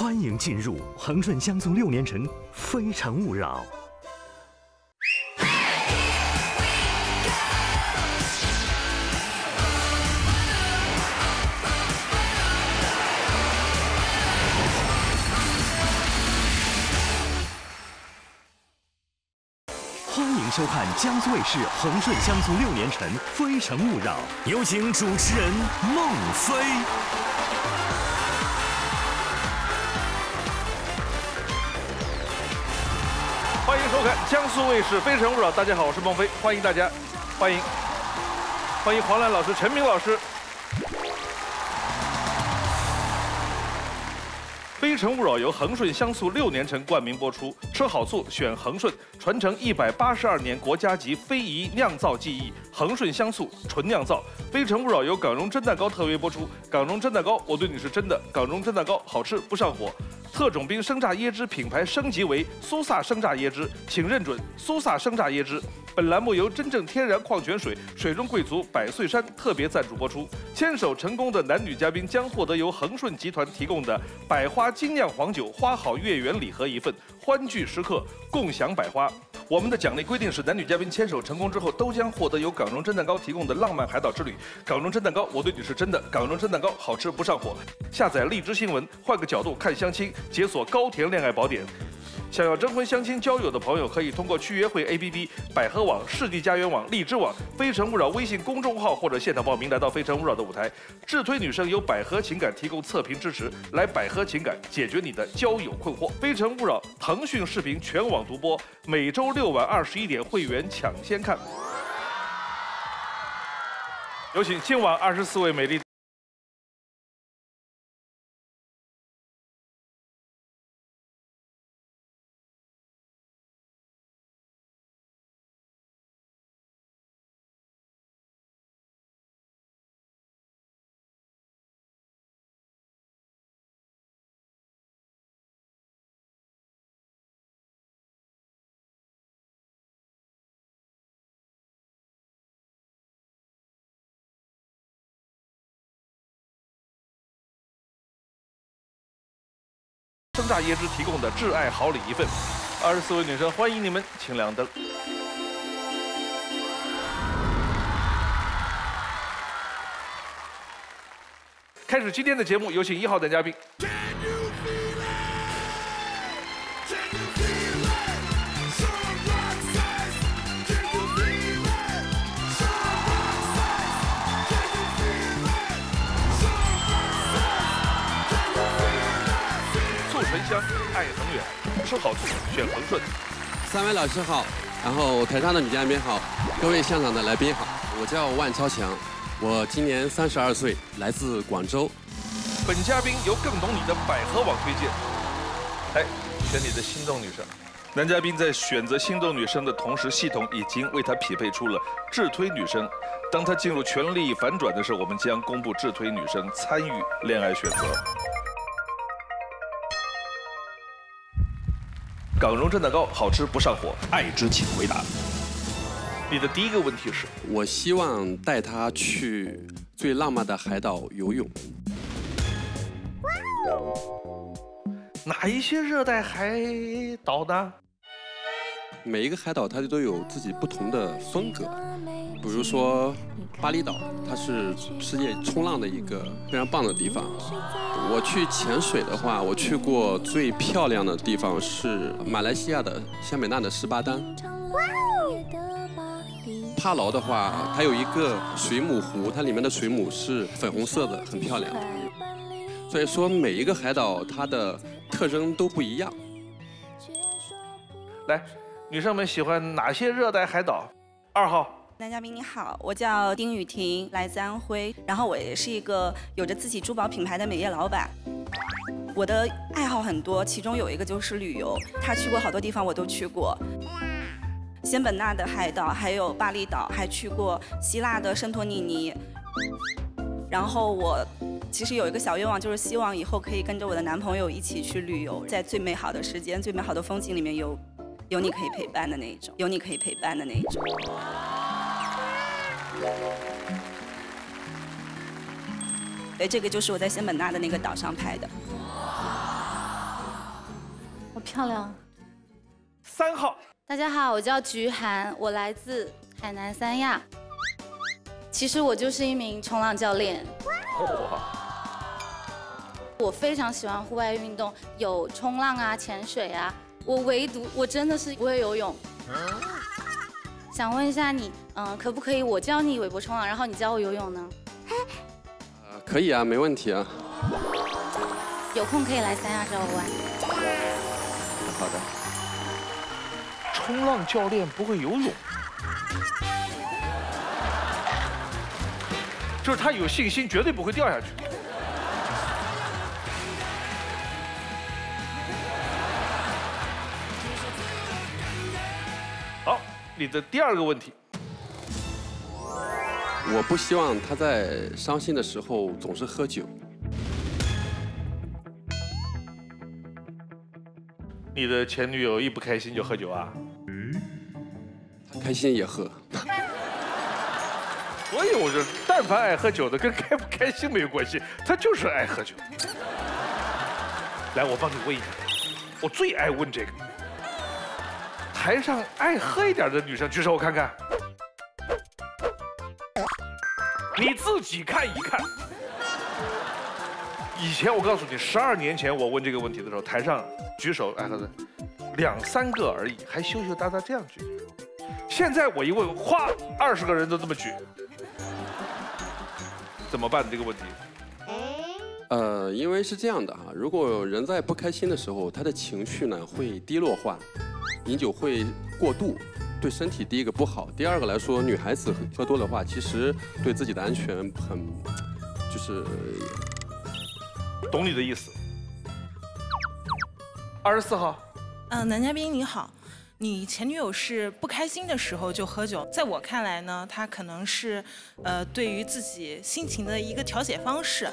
欢迎进入恒顺乡村六年城《非诚勿扰》。欢迎收看江苏卫视恒顺乡村六年城《非诚勿扰》，有请主持人孟非。收看江苏卫视《非诚勿扰》。大家好，我是孟非，欢迎大家，欢迎，欢迎黄澜老师、陈明老师。《非诚勿扰》由恒顺香醋六年陈冠名播出，吃好醋选恒顺，传承一百八十二年国家级非遗酿造技艺，恒顺香醋纯酿造。《非诚勿扰》由港荣蒸蛋糕特约播出，港荣蒸蛋糕，我对你是真的，港荣蒸蛋糕好吃不上火。特种兵生榨椰汁品牌升级为苏萨生榨椰汁，请认准苏萨生榨椰汁。本栏目由真正天然矿泉水水中贵族百岁山特别赞助播出。牵手成功的男女嘉宾将获得由恒顺集团提供的百花精酿黄酒花好月圆礼盒一份，欢聚时刻，共享百花。我们的奖励规定是，男女嘉宾牵手成功之后，都将获得由港荣蒸蛋糕提供的浪漫海岛之旅。港荣蒸蛋糕，我对你是真的。港荣蒸蛋糕好吃不上火。下载荔枝新闻，换个角度看相亲，解锁高甜恋爱宝典。想要征婚、相亲、交友的朋友，可以通过趣约会 APP、百合网、世纪佳缘网、荔枝网、非诚勿扰微信公众号或者现场报名，来到非诚勿扰的舞台。智推女生由百合情感提供测评支持，来百合情感解决你的交友困惑。非诚勿扰腾讯视频全网独播，每周六晚二十一点，会员抢先看。有请今晚二十四位美丽。生榨椰汁提供的挚爱好礼一份，二十四位女生欢迎你们，请亮灯。开始今天的节目，有请一号男嘉宾。远，吃好醋选恒顺。三位老师好，然后台上的女嘉宾好，各位现场的来宾好，我叫万超强，我今年三十二岁，来自广州。本嘉宾由更懂你的百合网推荐，哎选你的心动女生。男嘉宾在选择心动女生的同时，系统已经为他匹配出了智推女生。当他进入权力反转的时候，我们将公布智推女生参与恋爱选择。港荣蒸蛋糕好吃不上火，爱之请回答。你的第一个问题是，我希望带他去最浪漫的海岛游泳。哪一些热带海岛呢？每一个海岛它都有自己不同的风格，比如说巴厘岛，它是世界冲浪的一个非常棒的地方。我去潜水的话，我去过最漂亮的地方是马来西亚的香美纳的斯巴丹。帕劳的话，它有一个水母湖，它里面的水母是粉红色的，很漂亮。所以说每一个海岛它的特征都不一样。来，女生们喜欢哪些热带海岛？二号。男嘉宾你好，我叫丁雨婷，来自安徽，然后我也是一个有着自己珠宝品牌的美业老板。我的爱好很多，其中有一个就是旅游。他去过好多地方，我都去过。仙本那的海岛，还有巴厘岛，还去过希腊的圣托里尼。然后我其实有一个小愿望，就是希望以后可以跟着我的男朋友一起去旅游，在最美好的时间、最美好的风景里面有有你可以陪伴的那一种，有你可以陪伴的那一种。对，这个就是我在仙本那的那个岛上拍的。好漂亮。三号，大家好，我叫菊涵，我来自海南三亚。其实我就是一名冲浪教练。我非常喜欢户外运动，有冲浪啊、潜水啊。我唯独我真的是不会游泳。想问一下你，嗯，可不可以我教你韦伯冲浪，然后你教我游泳呢？呃，可以啊，没问题啊。有空可以来三亚找我玩。好的。冲浪教练不会游泳，就是他有信心，绝对不会掉下去。你的第二个问题，我不希望他在伤心的时候总是喝酒。你的前女友一不开心就喝酒啊？他开心也喝。所以我说，但凡爱喝酒的，跟开不开心没有关系，他就是爱喝酒。来，我帮你问一下，我最爱问这个。台上爱喝一点的女生举手，我看看。你自己看一看。以前我告诉你，十二年前我问这个问题的时候，台上举手爱喝的两三个而已，还羞羞答答这样举。现在我一问，哗，二十个人都这么举，怎么办？这个问题？呃，因为是这样的哈，如果人在不开心的时候，他的情绪呢会低落化，饮酒会过度，对身体第一个不好，第二个来说，女孩子喝多的话，其实对自己的安全很，就是懂你的意思。二十四号，嗯，男嘉宾你好，你前女友是不开心的时候就喝酒，在我看来呢，她可能是，呃，对于自己心情的一个调节方式。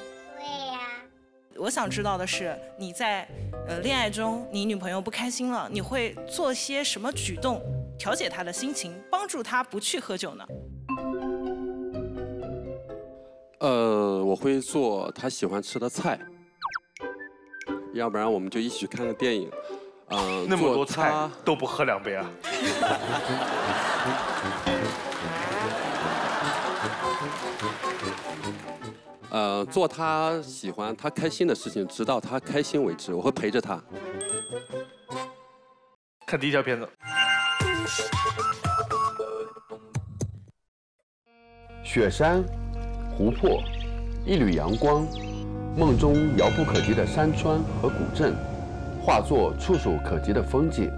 我想知道的是，你在呃恋爱中，你女朋友不开心了，你会做些什么举动调节她的心情，帮助她不去喝酒呢？呃，我会做她喜欢吃的菜，要不然我们就一起去看个电影。嗯、那么多做菜她都不喝两杯啊？呃，做他喜欢、他开心的事情，直到他开心为止。我会陪着他。看第一条片子，雪山、湖泊、一缕阳光，梦中遥不可及的山川和古镇，化作触手可及的风景。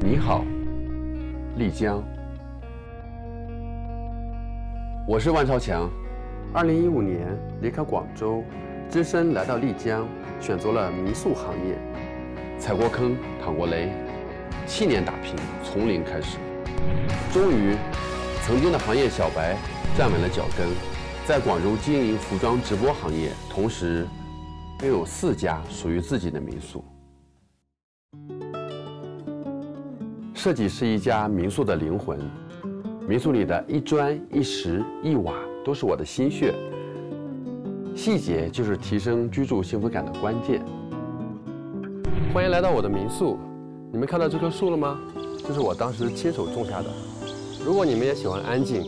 你好，丽江。我是万超强。二零一五年离开广州，只身来到丽江，选择了民宿行业，踩过坑，淌过雷，七年打拼，从零开始，终于，曾经的行业小白站稳了脚跟，在广州经营服装直播行业，同时拥有四家属于自己的民宿。设计是一家民宿的灵魂，民宿里的一砖一石一瓦都是我的心血，细节就是提升居住幸福感的关键。欢迎来到我的民宿，你们看到这棵树了吗？这是我当时亲手种下的。如果你们也喜欢安静，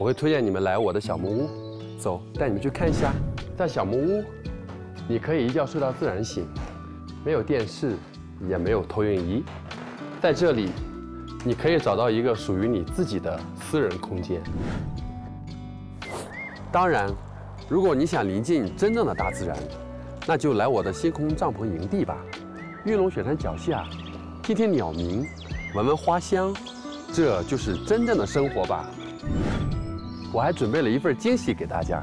我会推荐你们来我的小木屋。走，带你们去看一下。在小木屋，你可以一觉睡到自然醒，没有电视，也没有投影仪，在这里，你可以找到一个属于你自己的私人空间。当然，如果你想临近真正的大自然，那就来我的星空帐篷营地吧。玉龙雪山脚下，听听鸟鸣，闻闻花香，这就是真正的生活吧。我还准备了一份惊喜给大家，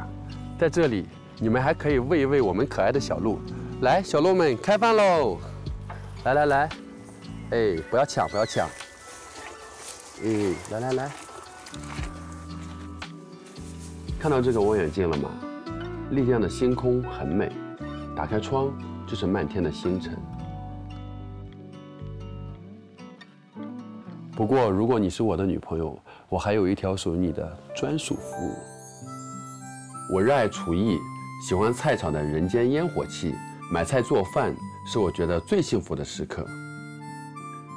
在这里你们还可以喂一喂我们可爱的小鹿。来，小鹿们开饭喽！来来来，哎，不要抢，不要抢。哎，来来来，看到这个望远镜了吗？丽江的星空很美，打开窗就是漫天的星辰。不过，如果你是我的女朋友，我还有一条属于你的专属服务。我热爱厨艺，喜欢菜场的人间烟火气，买菜做饭是我觉得最幸福的时刻。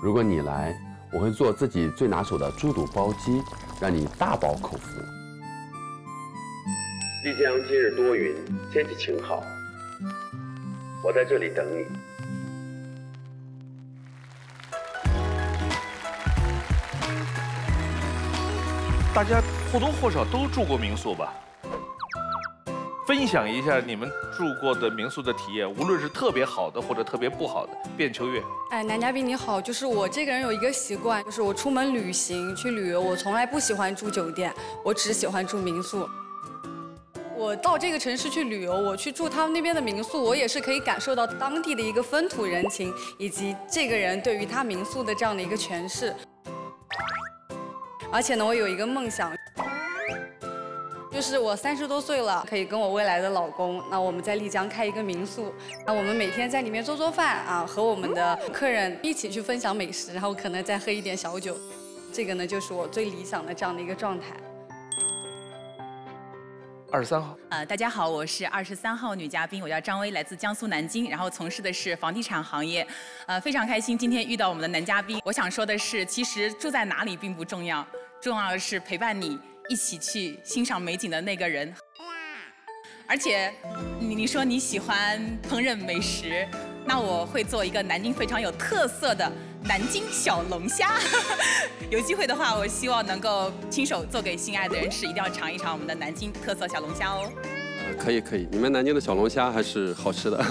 如果你来，我会做自己最拿手的猪肚包鸡，让你大饱口福。丽江今日多云，天气晴好，我在这里等你。大家或多或少都住过民宿吧？分享一下你们住过的民宿的体验，无论是特别好的或者特别不好的。卞秋月，哎，男嘉宾你好，就是我这个人有一个习惯，就是我出门旅行去旅游，我从来不喜欢住酒店，我只喜欢住民宿。我到这个城市去旅游，我去住他们那边的民宿，我也是可以感受到当地的一个风土人情，以及这个人对于他民宿的这样的一个诠释。而且呢，我有一个梦想，就是我三十多岁了，可以跟我未来的老公，那我们在丽江开一个民宿，那我们每天在里面做做饭啊，和我们的客人一起去分享美食，然后可能再喝一点小酒，这个呢就是我最理想的这样的一个状态。二十三号，呃，大家好，我是二十三号女嘉宾，我叫张薇，来自江苏南京，然后从事的是房地产行业，呃，非常开心今天遇到我们的男嘉宾。我想说的是，其实住在哪里并不重要，重要的是陪伴你一起去欣赏美景的那个人。哇而且，你你说你喜欢烹饪美食，那我会做一个南京非常有特色的。南京小龙虾，有机会的话，我希望能够亲手做给心爱的人吃，一定要尝一尝我们的南京特色小龙虾哦。呃，可以可以，你们南京的小龙虾还是好吃的。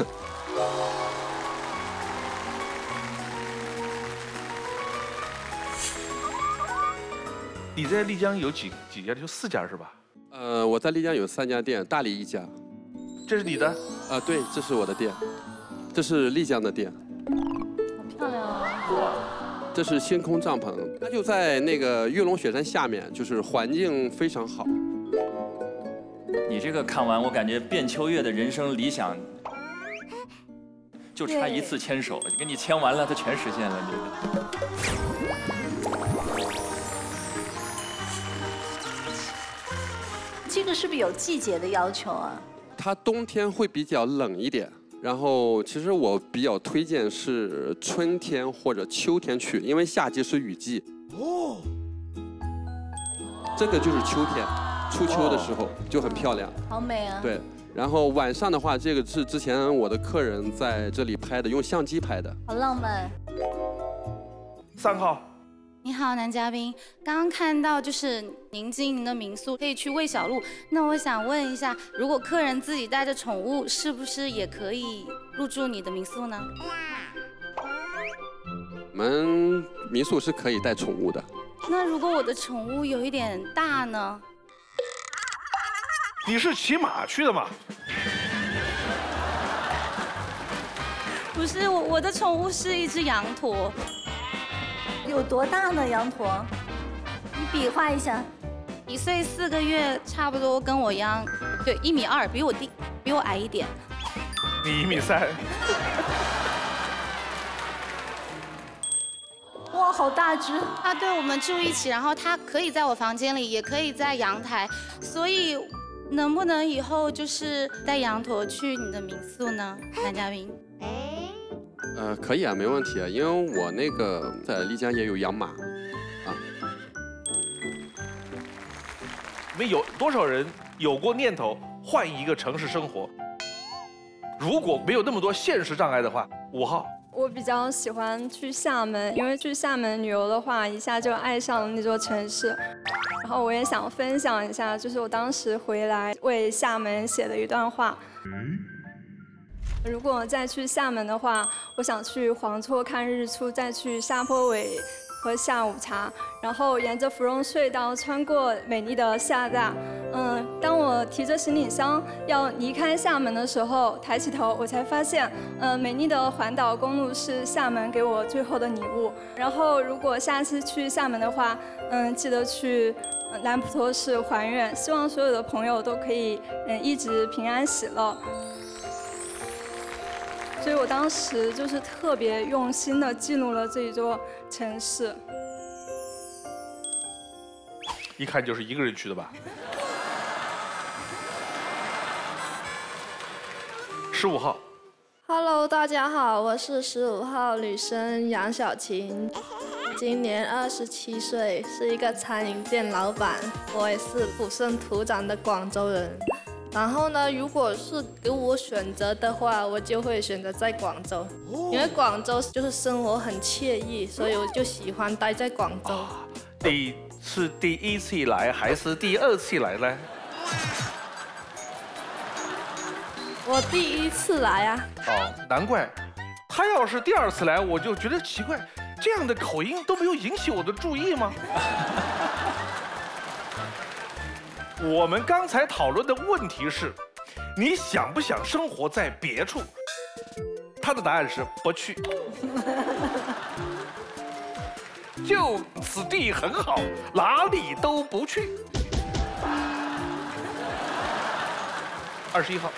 你在丽江有几几家？就四家是吧？呃，我在丽江有三家店，大理一家。这是你的？啊，对，这是我的店，这是丽江的店。这是星空帐篷，它就在那个玉龙雪山下面，就是环境非常好。你这个看完，我感觉卞秋月的人生理想就差一次牵手，就给你牵完了，他全实现了。这个是不是有季节的要求啊？它冬天会比较冷一点。然后，其实我比较推荐是春天或者秋天去，因为夏季是雨季。哦，这个就是秋天，初秋的时候就很漂亮，好美啊。对，然后晚上的话，这个是之前我的客人在这里拍的，用相机拍的，好浪漫。三号。你好，男嘉宾。刚刚看到就是您经营的民宿可以去喂小鹿，那我想问一下，如果客人自己带着宠物，是不是也可以入住你的民宿呢？我们民宿是可以带宠物的。那如果我的宠物有一点大呢？你是骑马去的吗？不是，我我的宠物是一只羊驼。有多大呢？羊驼，你比划一下，一岁四个月，差不多跟我一样，对，一米二，比我低，比我矮一点。你一米三。哇，好大只！它对我们住一起，然后它可以在我房间里，也可以在阳台，所以能不能以后就是带羊驼去你的民宿呢，男嘉宾？呃，可以啊，没问题啊，因为我那个在丽江也有养马，啊。你们有多少人有过念头换一个城市生活？如果没有那么多现实障碍的话，五号。我比较喜欢去厦门，因为去厦门旅游的话，一下就爱上了那座城市。然后我也想分享一下，就是我当时回来为厦门写的一段话。如果再去厦门的话，我想去黄厝看日出，再去沙坡尾喝下午茶，然后沿着芙蓉隧道穿过美丽的厦大。嗯，当我提着行李箱要离开厦门的时候，抬起头，我才发现，嗯，美丽的环岛公路是厦门给我最后的礼物。然后，如果下次去厦门的话，嗯，记得去南普陀寺还愿，希望所有的朋友都可以，嗯，一直平安喜乐。所以我当时就是特别用心的记录了这一座城市。一看就是一个人去的吧？十五号。Hello，大家好，我是十五号女生杨小晴，今年二十七岁，是一个餐饮店老板。我也是土生土长的广州人。然后呢，如果是给我选择的话，我就会选择在广州，因为广州就是生活很惬意，所以我就喜欢待在广州。第是第一次来还是第二次来呢？我第一次来啊。哦，难怪，他要是第二次来，我就觉得奇怪，这样的口音都没有引起我的注意吗？我们刚才讨论的问题是，你想不想生活在别处？他的答案是不去。就此地很好，哪里都不去。二十一号。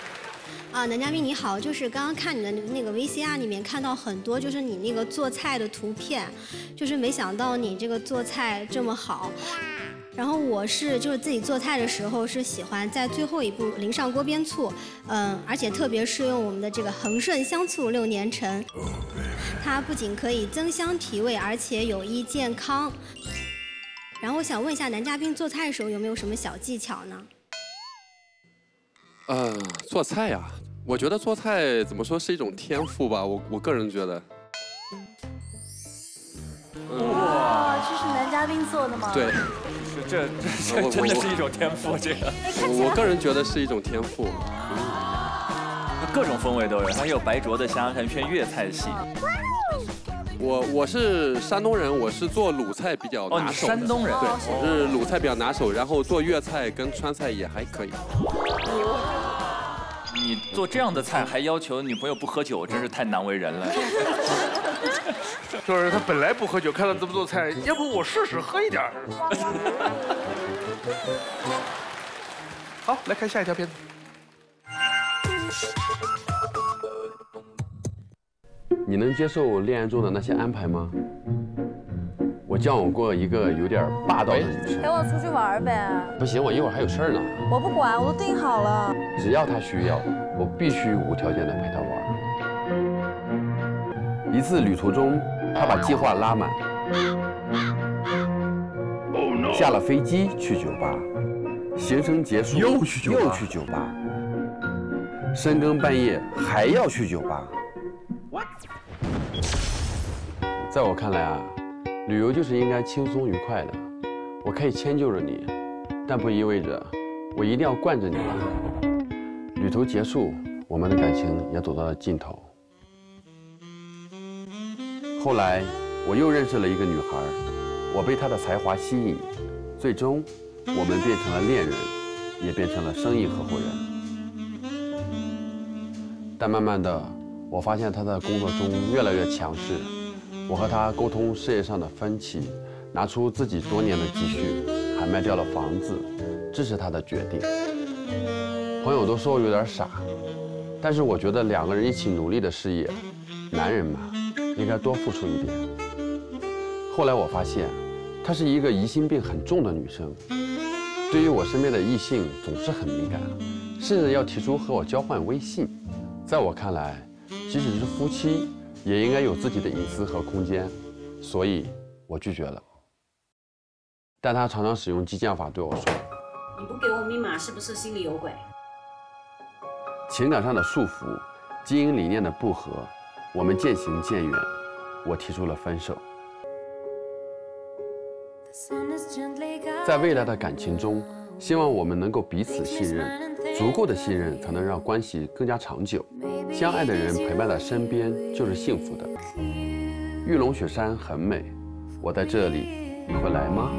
啊，男嘉宾你好，就是刚刚看你的那个 VCR 里面看到很多就是你那个做菜的图片，就是没想到你这个做菜这么好。然后我是就是自己做菜的时候是喜欢在最后一步淋上锅边醋，嗯，而且特别是用我们的这个恒顺香醋六年陈，它不仅可以增香提味，而且有益健康。然后我想问一下男嘉宾做菜的时候有没有什么小技巧呢？呃，做菜呀，我觉得做菜怎么说是一种天赋吧，我我个人觉得。哇，这是男嘉宾做的吗？对。这这这真的是一种天赋，这个。我个人觉得是一种天赋。各种风味都有，还有白灼的虾，还偏粤菜系。我我是山东人，我是做鲁菜比较拿手。山东人。对，我是鲁菜比较拿手，然后做粤菜跟川菜也还可以。你做这样的菜还要求女朋友不喝酒，真是太难为人了。就是他本来不喝酒，看到这么多菜，要不我试试喝一点。好，来看下一条片子。你能接受恋爱中的那些安排吗？我交往过一个有点霸道的女生。陪我出去玩呗。不行，我一会儿还有事儿呢。我不管，我都定好了。只要她需要，我必须无条件的陪她玩。一次旅途中，他把计划拉满，下了飞机去酒吧，行程结束又去酒吧，又去酒吧，深更半夜还要去酒吧。在我看来啊。旅游就是应该轻松愉快的，我可以迁就着你，但不意味着我一定要惯着你吧。旅途结束，我们的感情也走到了尽头。后来我又认识了一个女孩，我被她的才华吸引，最终我们变成了恋人，也变成了生意合伙人。但慢慢的，我发现她在工作中越来越强势。我和她沟通事业上的分歧，拿出自己多年的积蓄，还卖掉了房子，支持她的决定。朋友都说我有点傻，但是我觉得两个人一起努力的事业，男人嘛，应该多付出一点。后来我发现，她是一个疑心病很重的女生，对于我身边的异性总是很敏感，甚至要提出和我交换微信。在我看来，即使是夫妻。也应该有自己的隐私和空间，所以我拒绝了。但她常常使用激将法对我说：“你不给我密码，是不是心里有鬼？”情感上的束缚，经营理念的不合，我们渐行渐远。我提出了分手。在未来的感情中，希望我们能够彼此信任，足够的信任才能让关系更加长久。相爱的人陪伴在身边就是幸福的。玉龙雪山很美，我在这里，你会来吗？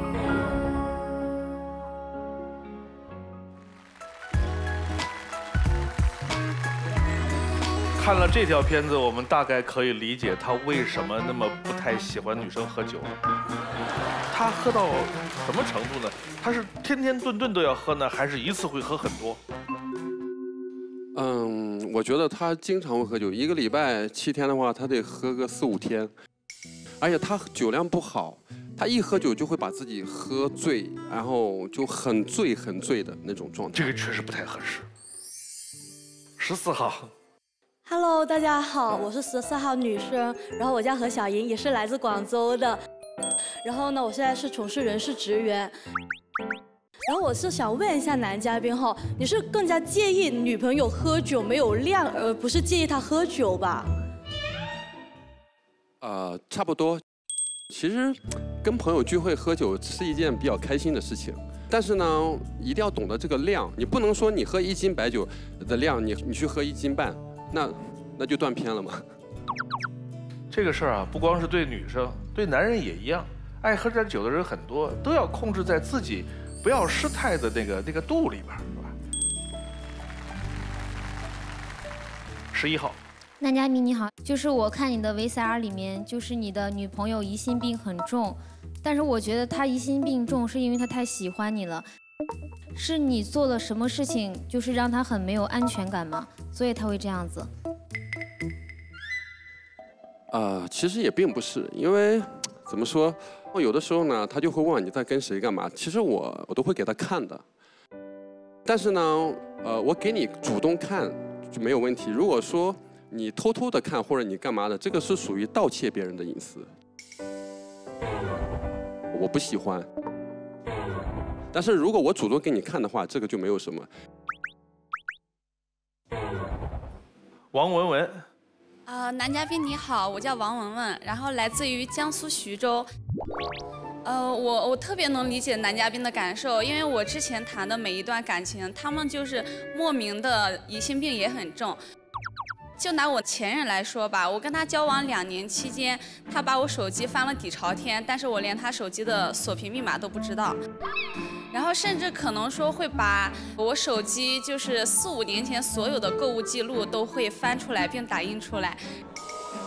看了这条片子，我们大概可以理解他为什么那么不太喜欢女生喝酒。他喝到什么程度呢？他是天天顿顿都要喝呢，还是一次会喝很多？嗯，我觉得他经常会喝酒，一个礼拜七天的话，他得喝个四五天，而且他酒量不好，他一喝酒就会把自己喝醉，然后就很醉很醉的那种状态。这个确实不太合适。十四号，Hello，大家好，我是十四号女生，然后我叫何小莹，也是来自广州的。然后呢，我现在是从事人事职员。然后我是想问一下男嘉宾哈，你是更加介意女朋友喝酒没有量，而不是介意她喝酒吧？呃，差不多。其实跟朋友聚会喝酒是一件比较开心的事情，但是呢，一定要懂得这个量。你不能说你喝一斤白酒的量，你你去喝一斤半，那那就断片了嘛。这个事儿啊，不光是对女生，对男人也一样。爱喝点酒的人很多，都要控制在自己不要失态的那个那个度里边，是吧？十一号。男嘉宾你好，就是我看你的 VCR 里面，就是你的女朋友疑心病很重，但是我觉得她疑心病重是因为她太喜欢你了，是你做了什么事情，就是让他很没有安全感吗？所以他会这样子。啊，其实也并不是，因为怎么说，有的时候呢，他就会问你在跟谁干嘛，其实我我都会给他看的，但是呢，呃，我给你主动看就没有问题，如果说。你偷偷的看或者你干嘛的，这个是属于盗窃别人的隐私，我不喜欢。但是如果我主动给你看的话，这个就没有什么。王文文，啊，男嘉宾你好，我叫王文文，然后来自于江苏徐州。呃，我我特别能理解男嘉宾的感受，因为我之前谈的每一段感情，他们就是莫名的疑心病也很重。就拿我前任来说吧，我跟他交往两年期间，他把我手机翻了底朝天，但是我连他手机的锁屏密码都不知道，然后甚至可能说会把我手机就是四五年前所有的购物记录都会翻出来并打印出来，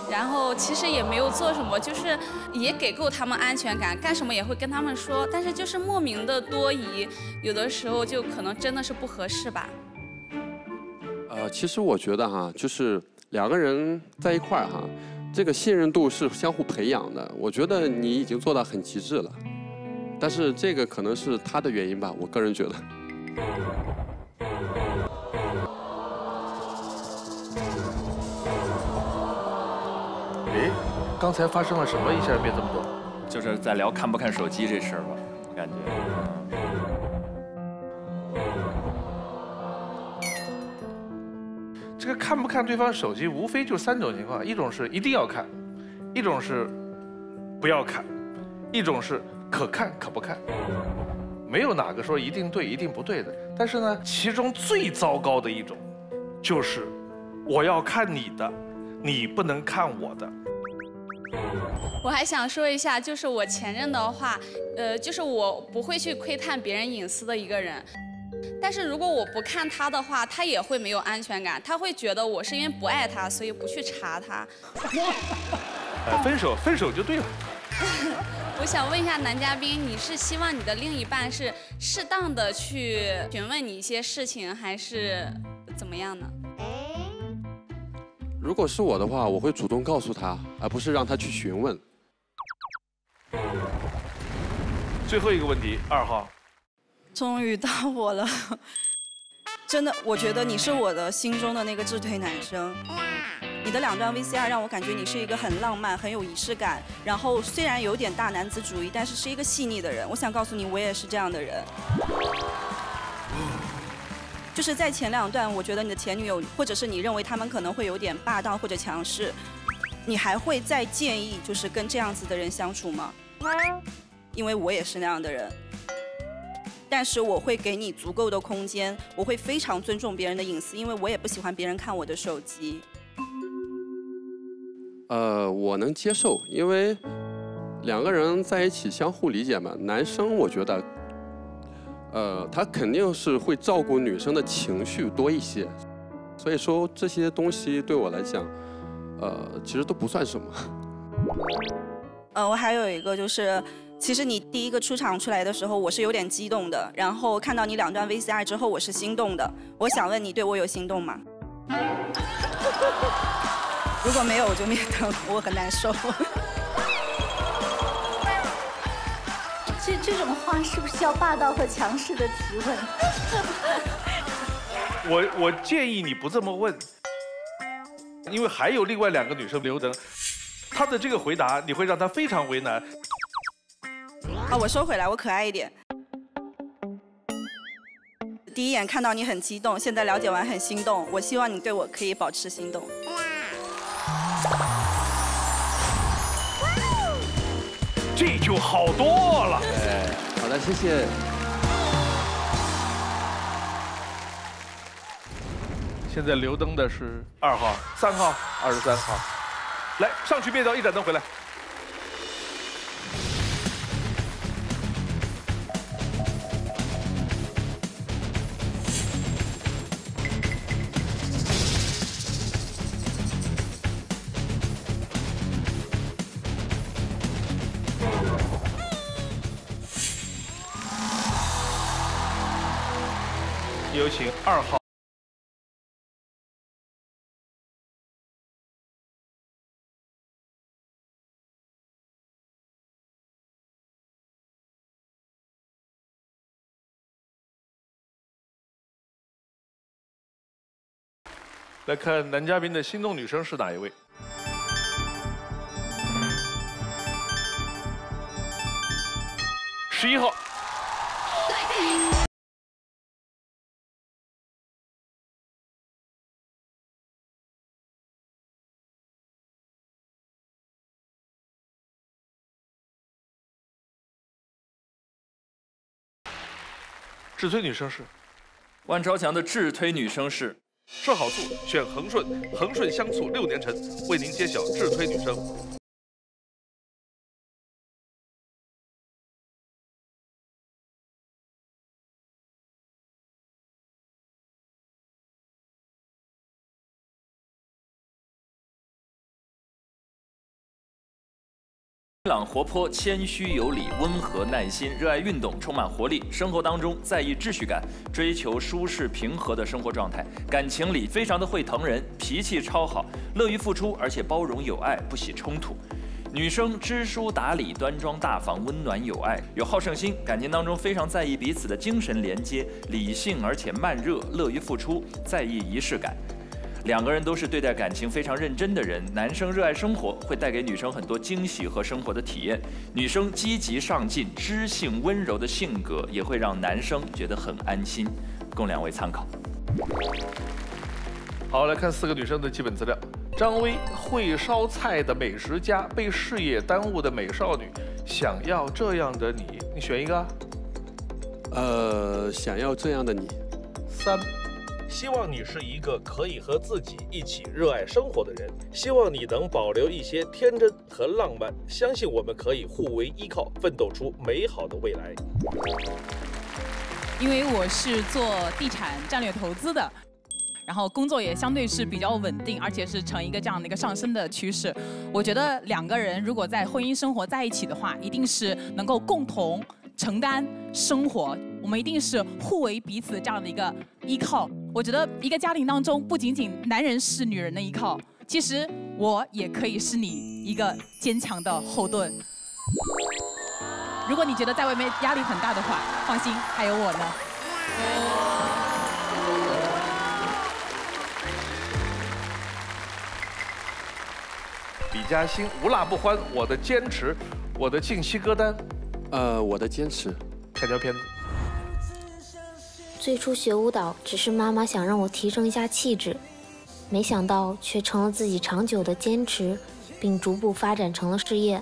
然后其实也没有做什么，就是也给够他们安全感，干什么也会跟他们说，但是就是莫名的多疑，有的时候就可能真的是不合适吧。呃，其实我觉得哈，就是两个人在一块儿哈，这个信任度是相互培养的。我觉得你已经做到很极致了，但是这个可能是他的原因吧，我个人觉得。哎，刚才发生了什么？一下变这么多？就是在聊看不看手机这事儿吧，感觉。这个看不看对方手机，无非就三种情况：一种是一定要看，一种是不要看，一种是可看可不看。没有哪个说一定对一定不对的。但是呢，其中最糟糕的一种，就是我要看你的，你不能看我的。我还想说一下，就是我前任的话，呃，就是我不会去窥探别人隐私的一个人。但是如果我不看他的话，他也会没有安全感，他会觉得我是因为不爱他，所以不去查他。分手，分手就对了。我想问一下男嘉宾，你是希望你的另一半是适当的去询问你一些事情，还是怎么样呢？如果是我的话，我会主动告诉他，而不是让他去询问。最后一个问题，二号。终于到我了，真的，我觉得你是我的心中的那个智推男生。你的两段 VCR 让我感觉你是一个很浪漫、很有仪式感，然后虽然有点大男子主义，但是是一个细腻的人。我想告诉你，我也是这样的人。就是在前两段，我觉得你的前女友，或者是你认为他们可能会有点霸道或者强势，你还会再建议就是跟这样子的人相处吗？因为我也是那样的人。但是我会给你足够的空间，我会非常尊重别人的隐私，因为我也不喜欢别人看我的手机。呃，我能接受，因为两个人在一起相互理解嘛。男生我觉得，呃，他肯定是会照顾女生的情绪多一些，所以说这些东西对我来讲，呃，其实都不算什么。呃，我还有一个就是。其实你第一个出场出来的时候，我是有点激动的。然后看到你两段 VCR 之后，我是心动的。我想问你，对我有心动吗？如果没有，我就灭灯，我很难受。这这种话是不是叫霸道和强势的提问？我我建议你不这么问。因为还有另外两个女生刘能，她的这个回答你会让她非常为难。啊，我收回来，我可爱一点。第一眼看到你很激动，现在了解完很心动。我希望你对我可以保持心动。这就好多了。哎，好的，谢谢。现在留灯的是二号、三号、二十三号，来上去灭掉，一盏灯回来。二号。来看男嘉宾的心动女生是哪一位？十一号。智推女生是万超强的智推女生是吃好醋选恒顺，恒顺香醋六年陈为您揭晓智推女生。开朗活泼、谦虚有礼、温和耐心、热爱运动、充满活力，生活当中在意秩序感，追求舒适平和的生活状态，感情里非常的会疼人，脾气超好，乐于付出，而且包容有爱，不喜冲突。女生知书达理、端庄大方、温暖有爱，有好胜心，感情当中非常在意彼此的精神连接，理性而且慢热，乐于付出，在意仪式感。两个人都是对待感情非常认真的人，男生热爱生活，会带给女生很多惊喜和生活的体验；女生积极上进、知性温柔的性格，也会让男生觉得很安心，供两位参考。好，来看四个女生的基本资料：张薇，会烧菜的美食家，被事业耽误的美少女，想要这样的你，你选一个。呃，想要这样的你。三。希望你是一个可以和自己一起热爱生活的人，希望你能保留一些天真和浪漫，相信我们可以互为依靠，奋斗出美好的未来。因为我是做地产战略投资的，然后工作也相对是比较稳定，而且是呈一个这样的一个上升的趋势。我觉得两个人如果在婚姻生活在一起的话，一定是能够共同承担生活，我们一定是互为彼此这样的一个依靠。我觉得一个家庭当中，不仅仅男人是女人的依靠，其实我也可以是你一个坚强的后盾。如果你觉得在外面压力很大的话，放心，还有我呢。李嘉欣，无辣不欢，我的坚持，我的近期歌单，呃，我的坚持，看条片子。最初学舞蹈只是妈妈想让我提升一下气质，没想到却成了自己长久的坚持，并逐步发展成了事业，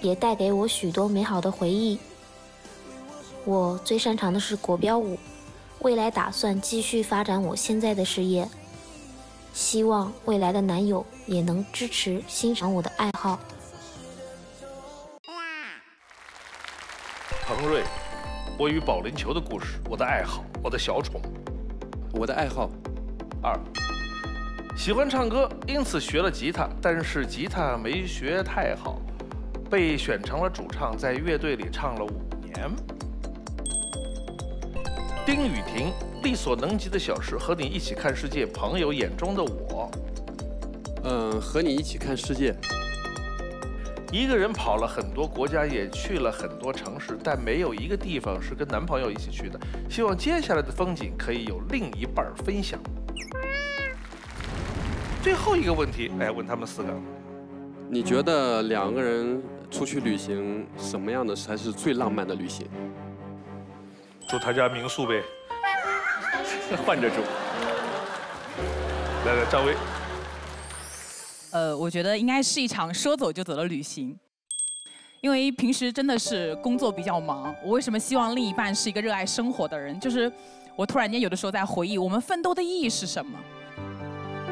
也带给我许多美好的回忆。我最擅长的是国标舞，未来打算继续发展我现在的事业，希望未来的男友也能支持欣赏我的爱好。彭瑞。我与保龄球的故事，我的爱好，我的小宠，我的爱好。二，喜欢唱歌，因此学了吉他，但是吉他没学太好，被选成了主唱，在乐队里唱了五年。丁雨婷，力所能及的小事，和你一起看世界，朋友眼中的我。嗯，和你一起看世界。一个人跑了很多国家，也去了很多城市，但没有一个地方是跟男朋友一起去的。希望接下来的风景可以有另一半分享。最后一个问题，哎，问他们四个，你觉得两个人出去旅行，什么样的才是最浪漫的旅行？住他家民宿呗。换着住。来来，张威。呃，我觉得应该是一场说走就走的旅行，因为平时真的是工作比较忙。我为什么希望另一半是一个热爱生活的人？就是我突然间有的时候在回忆，我们奋斗的意义是什么？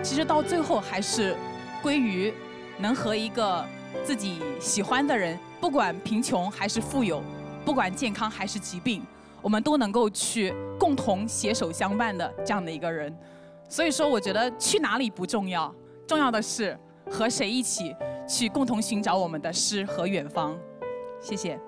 其实到最后还是归于能和一个自己喜欢的人，不管贫穷还是富有，不管健康还是疾病，我们都能够去共同携手相伴的这样的一个人。所以说，我觉得去哪里不重要，重要的是和谁一起去共同寻找我们的诗和远方。谢谢。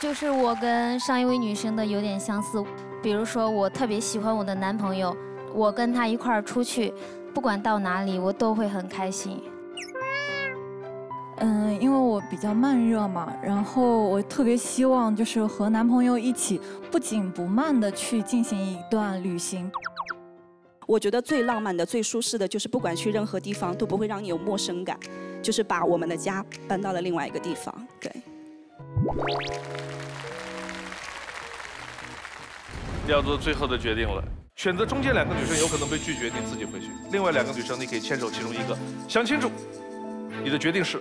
就是我跟上一位女生的有点相似，比如说我特别喜欢我的男朋友，我跟他一块儿出去，不管到哪里，我都会很开心。嗯，因为我比较慢热嘛，然后我特别希望就是和男朋友一起不紧不慢的去进行一段旅行。我觉得最浪漫的、最舒适的就是不管去任何地方都不会让你有陌生感，就是把我们的家搬到了另外一个地方。对。要做最后的决定了，选择中间两个女生有可能被拒绝，你自己回去；另外两个女生你可以牵手其中一个，想清楚，你的决定是。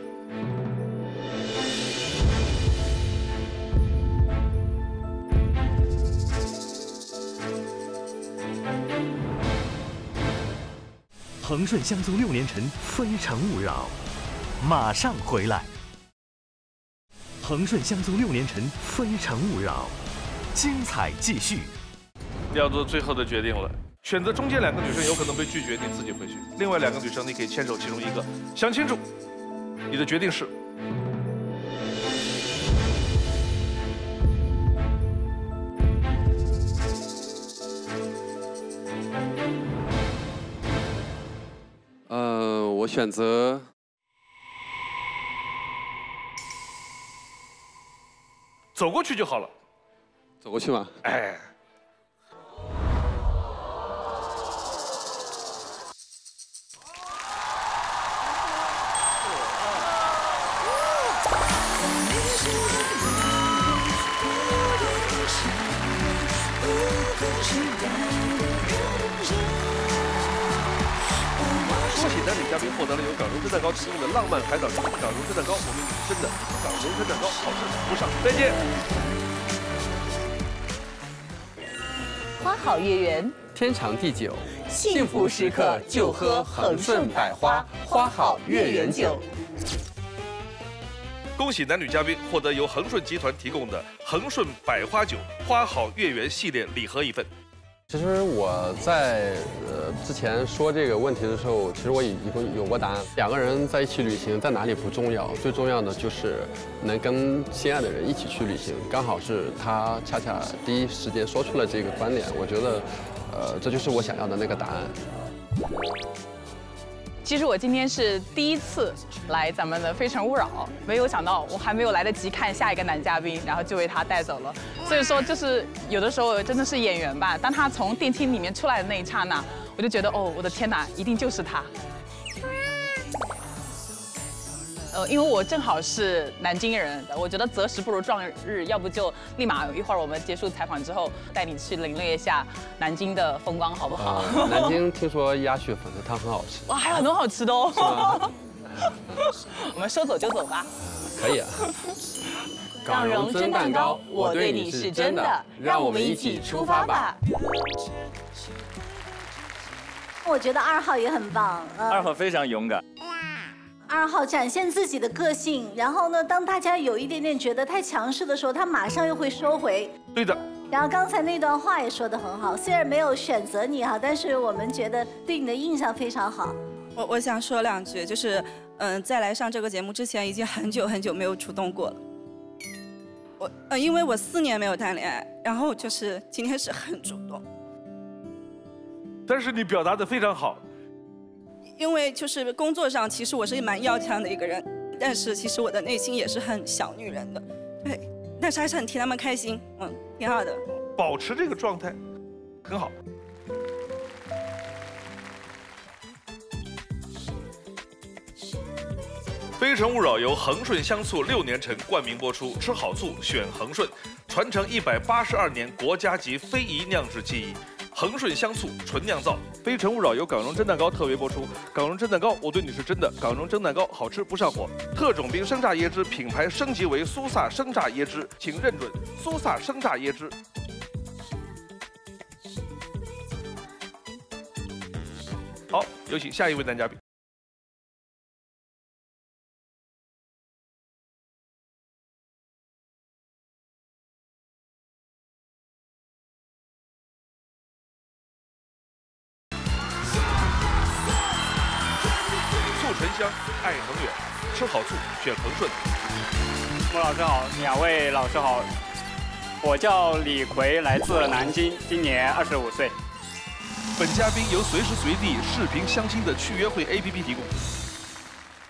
恒顺香酥六年陈《非诚勿扰》，马上回来。恒顺香酥六年陈《非诚勿扰》，精彩继续。要做最后的决定了，选择中间两个女生有可能被拒绝，你自己回去；另外两个女生你可以牵手其中一个，想清楚，你的决定是。我选择走过去就好了。走过去吗？哎。嘉宾获得了由港荣真蛋糕提供的浪漫海岛之港荣真蛋糕，我们女生的港荣真蛋糕好吃不上。再见。花好月圆，天长地久，幸福时刻就喝恒顺百花花好月圆酒。恭喜男女嘉宾获得由恒顺集团提供的恒顺百花酒花好月圆系列礼盒一份。其实我在呃之前说这个问题的时候，其实我已已经有过答案。两个人在一起旅行，在哪里不重要，最重要的就是能跟心爱的人一起去旅行。刚好是他恰恰第一时间说出了这个观点，我觉得，呃，这就是我想要的那个答案。其实我今天是第一次来咱们的《非诚勿扰》，没有想到我还没有来得及看下一个男嘉宾，然后就被他带走了。所以说，就是有的时候真的是演员吧。当他从电梯里面出来的那一刹那，我就觉得，哦，我的天哪，一定就是他。呃，因为我正好是南京人，我觉得择时不如撞日，要不就立马一会儿我们结束采访之后，带你去领略一下南京的风光，好不好？南京听说鸭血粉丝汤很好吃。哇，还有很多好吃的哦。我们说走就走吧。可以啊。港荣蒸蛋糕，我对你是真的，让我们一起出发吧。我觉得二号也很棒。二号非常勇敢。二号展现自己的个性，然后呢，当大家有一点点觉得太强势的时候，他马上又会收回。对的。然后刚才那段话也说得很好，虽然没有选择你哈，但是我们觉得对你的印象非常好。我我想说两句，就是嗯，在来上这个节目之前，已经很久很久没有主动过了。我呃，因为我四年没有谈恋爱，然后就是今天是很主动。但是你表达的非常好。因为就是工作上，其实我是蛮要强的一个人，但是其实我的内心也是很小女人的，对，但是还是很替他们开心，嗯，挺好的。保持这个状态，很好。《非诚勿扰》由恒顺香醋六年陈冠名播出，吃好醋选恒顺，传承一百八十二年国家级非遗酿制技艺。恒顺香醋纯酿造，非诚勿扰由港荣蒸蛋糕特别播出。港荣蒸蛋糕，我对你是真的。港荣蒸蛋糕好吃不上火。特种兵生榨椰汁品牌升级为苏萨生榨椰汁，请认准苏萨生榨椰汁。好，有请下一位男嘉宾。醇香，爱恒远，吃好醋选恒顺。莫老师好，两位老师好，我叫李逵，来自南京，今年二十五岁。本嘉宾由随时随地视频相亲的去约会 APP 提供。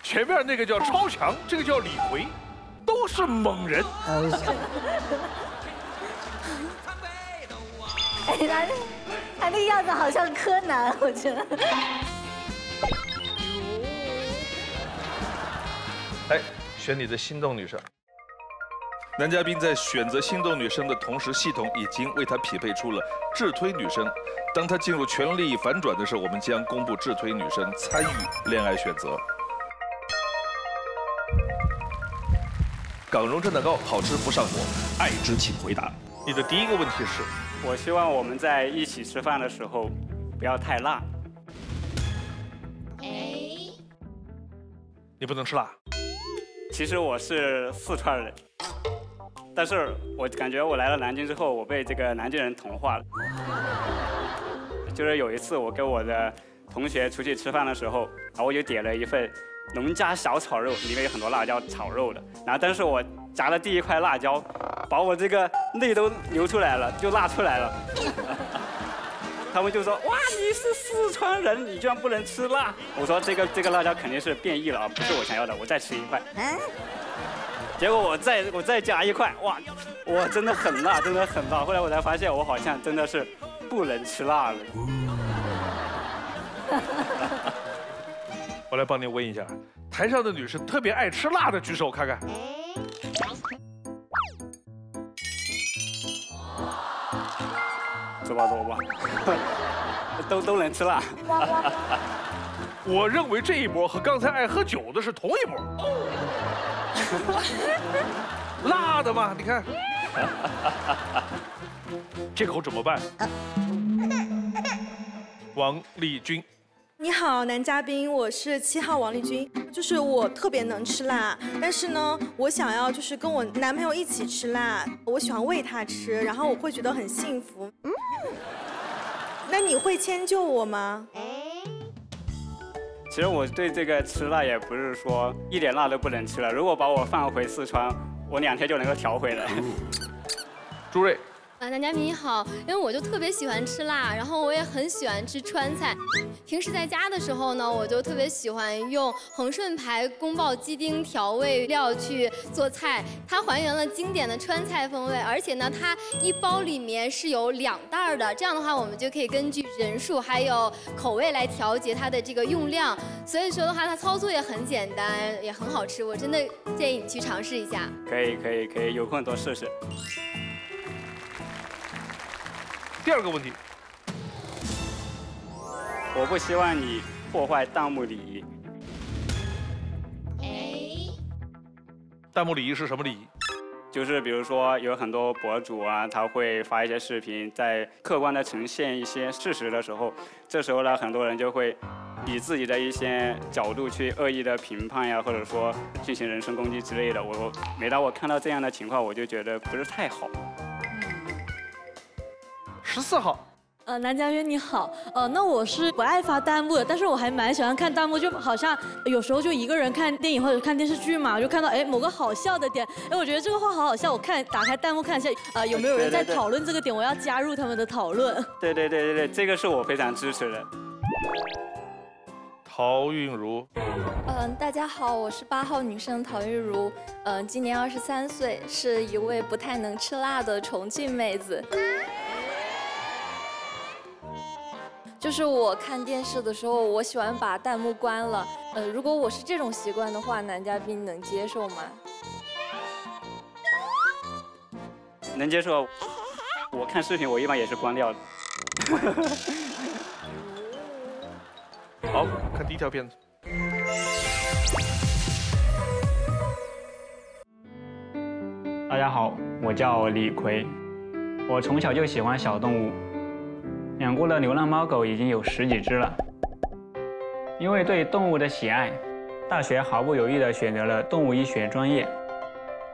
前面那个叫超强，这个叫李逵，都是猛人。哎，他那他那样子好像柯南，我觉得。来，选你的心动女生。男嘉宾在选择心动女生的同时，系统已经为他匹配出了智推女生。当他进入权力反转的时候，我们将公布智推女生参与恋爱选择。港荣蒸蛋糕好吃不上火，爱之请回答。你的第一个问题是，我希望我们在一起吃饭的时候不要太辣。哎你不能吃辣。其实我是四川人，但是我感觉我来了南京之后，我被这个南京人同化了。就是有一次我跟我的同学出去吃饭的时候，然后我就点了一份农家小炒肉，里面有很多辣椒炒肉的。然后但是我夹了第一块辣椒，把我这个泪都流出来了，就辣出来了。他们就说：“哇，你是四川人，你居然不能吃辣？”我说：“这个这个辣椒肯定是变异了啊，不是我想要的，我再吃一块。”结果我再我再加一块，哇，我，真的很辣，真的很辣。后来我才发现，我好像真的是不能吃辣了。我来帮你问一下，台上的女生特别爱吃辣的举手看看。走吧走吧，都都能吃辣。我认为这一波和刚才爱喝酒的是同一波。辣的嘛，你看，这口怎么办？王丽君，你好，男嘉宾，我是七号王丽君。就是我特别能吃辣，但是呢，我想要就是跟我男朋友一起吃辣，我喜欢喂他吃，然后我会觉得很幸福。那你会迁就我吗？其实我对这个吃辣也不是说一点辣都不能吃了。如果把我放回四川，我两天就能够调回来。朱瑞。啊，男嘉宾你好，因为我就特别喜欢吃辣，然后我也很喜欢吃川菜。平时在家的时候呢，我就特别喜欢用恒顺牌宫爆鸡丁调味料去做菜，它还原了经典的川菜风味，而且呢，它一包里面是有两袋的，这样的话我们就可以根据人数还有口味来调节它的这个用量。所以说的话，它操作也很简单，也很好吃，我真的建议你去尝试一下。可以可以可以，有空多试试。第二个问题，我不希望你破坏弹幕礼仪。哎弹幕礼仪是什么礼仪？就是比如说有很多博主啊，他会发一些视频，在客观的呈现一些事实的时候，这时候呢，很多人就会以自己的一些角度去恶意的评判呀，或者说进行人身攻击之类的。我每当我看到这样的情况，我就觉得不是太好。十四号，呃，男嘉宾你好，呃，那我是不爱发弹幕的，但是我还蛮喜欢看弹幕，就好像有时候就一个人看电影或者看电视剧嘛，就看到哎某个好笑的点，哎，我觉得这个话好好笑，我看打开弹幕看一下，呃，有没有人在讨论这个点，我要加入他们的讨论。对对对对对，这个是我非常支持的。陶韵如，嗯，大家好，我是八号女生陶韵如，嗯，今年二十三岁，是一位不太能吃辣的重庆妹子。就是我看电视的时候，我喜欢把弹幕关了，呃，如果我是这种习惯的话，男嘉宾能接受吗？能接受。我看视频，我一般也是关掉的。好看第一条片子。大家好，我叫李逵，我从小就喜欢小动物，养过的流浪猫狗已经有十几只了。因为对动物的喜爱，大学毫不犹豫地选择了动物医学专业，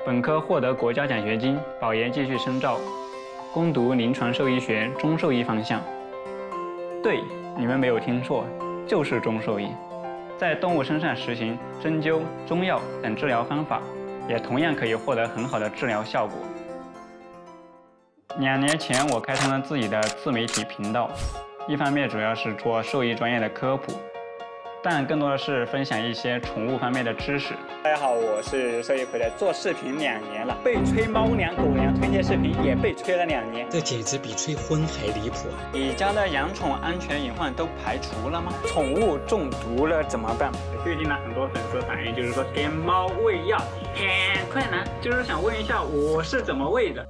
本科获得国家奖学金，保研继续深造，攻读临床兽医学中兽医方向。对，你们没有听错，就是中兽医，在动物身上实行针灸、中药等治疗方法。也同样可以获得很好的治疗效果。两年前，我开通了自己的自媒体频道，一方面主要是做兽医专业的科普。但更多的是分享一些宠物方面的知识。大家好，我是兽医回来做视频两年了，被吹猫粮、狗粮推荐视频也被吹了两年，这简直比催婚还离谱啊！你家的养宠安全隐患都排除了吗？宠物中毒了怎么办？最近呢，很多粉丝反映就是说给猫喂药很困难，就是想问一下我是怎么喂的？